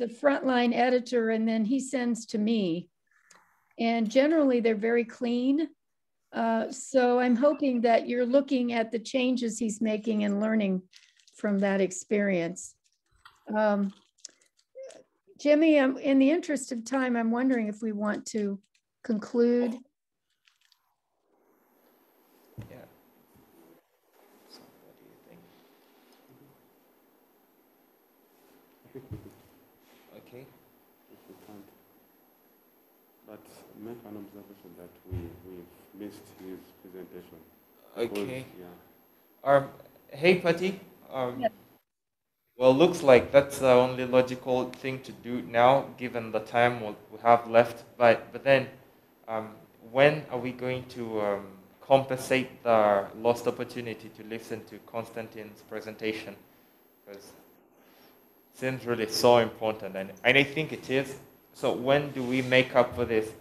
the frontline editor and then he sends to me. And generally they're very clean. Uh, so I'm hoping that you're looking at the changes he's making and learning from that experience. Um, Jimmy, um, in the interest of time, I'm wondering if we want to conclude. Yeah. So what do you think? Okay. If we can't. But make an observation that we, we've missed his presentation. because, Okay. Yeah. Um, hey, Patty. Um, Yeah. Well, looks like that's the only logical thing to do now, given the time we'll, we have left. But but then, um, when are we going to um, compensate the lost opportunity to listen to Constantine's presentation? Because it seems really so important, and and I think it is. So when do we make up for this?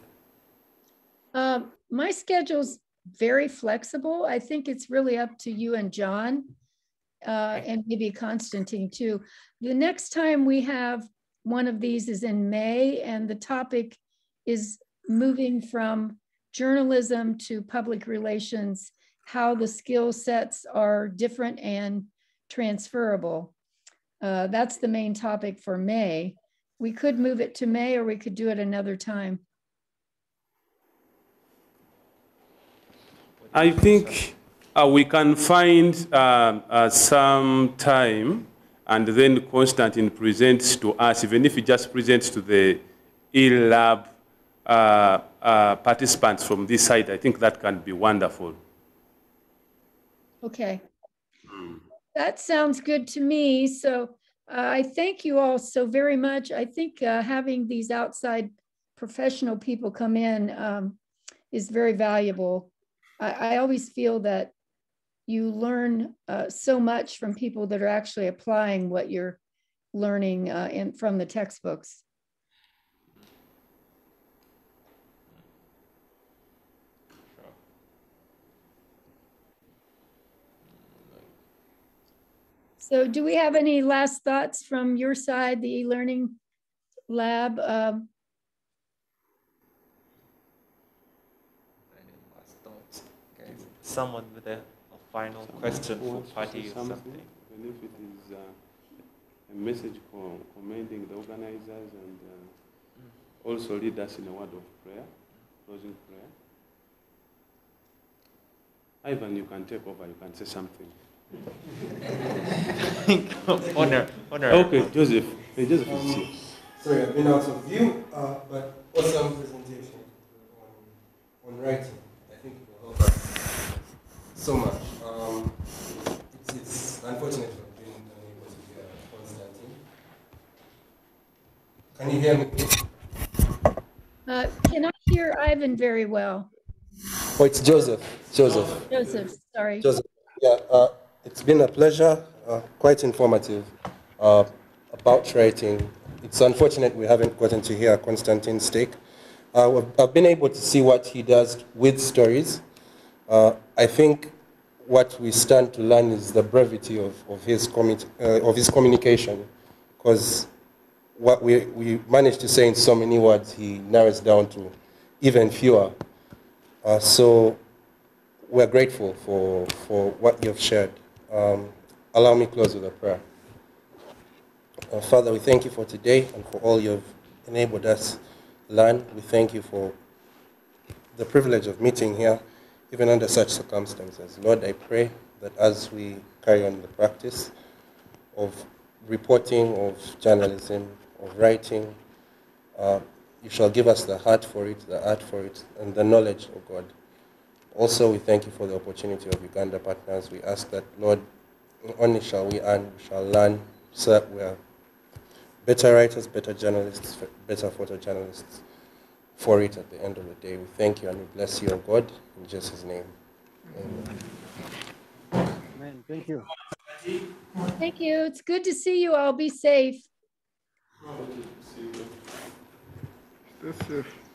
Um, my schedule's very flexible. I think it's really up to you and John, uh, and maybe Constantine too. The next time we have one of these is in May, and the topic is moving from journalism to public relations, how the skill sets are different and transferable. Uh, that's the main topic for May. We could move it to May or we could do it another time. I think uh, we can find um, uh, some time and then Constantine presents to us, even if he just presents to the e-lab uh, uh, participants from this side, I think that can be wonderful. Okay. That sounds good to me. So uh, I thank you all so very much. I think uh, having these outside professional people come in um, is very valuable. I, I always feel that you learn uh, so much from people that are actually applying what you're learning uh, in, from the textbooks. So do we have any last thoughts from your side, the e-learning lab? Um, Any last thoughts? Okay. Someone with a, a final question for Patty or something? Even if it is uh, a message co- commending the organizers and uh, also lead us in a word of prayer, closing prayer. Ivan, you can take over, you can say something. honor, honor. Okay, Joseph. Hey, Joseph is here. Sorry, I've been out of view, uh, but awesome presentation on, on writing. I think it will help us so much. Um, it's, it's unfortunate I've been unable to hear Constantine. Can you hear me? uh, Can I hear Ivan very well? Oh, it's Joseph. Joseph. Joseph, sorry. Joseph. Yeah, uh, it's been a pleasure, uh, quite informative uh, about writing. It's unfortunate we haven't gotten to hear Constantine's take. Uh, I've been able to see what he does with stories. Uh, I think what we stand to learn is the brevity of, of, his, uh, of his communication, because what we, we managed to say in so many words, he narrows down to even fewer. Uh, so we're grateful for, for what you've shared. Um, allow me close with a prayer. Uh, Father, we thank you for today and for all you've enabled us learn. We thank you for the privilege of meeting here, even under such circumstances. Lord, I pray that as we carry on the practice of reporting, of journalism, of writing, uh, you shall give us the heart for it, the art for it, and the knowledge of God. Also, we thank you for the opportunity of Uganda Partners. We ask that, Lord, only shall we earn, we shall learn so that we are better writers, better journalists, better photojournalists for it at the end of the day. We thank you and we bless you, O God, in Jesus' name. Amen. Man, thank you. Thank you. It's good to see you all. Be safe. Stay safe.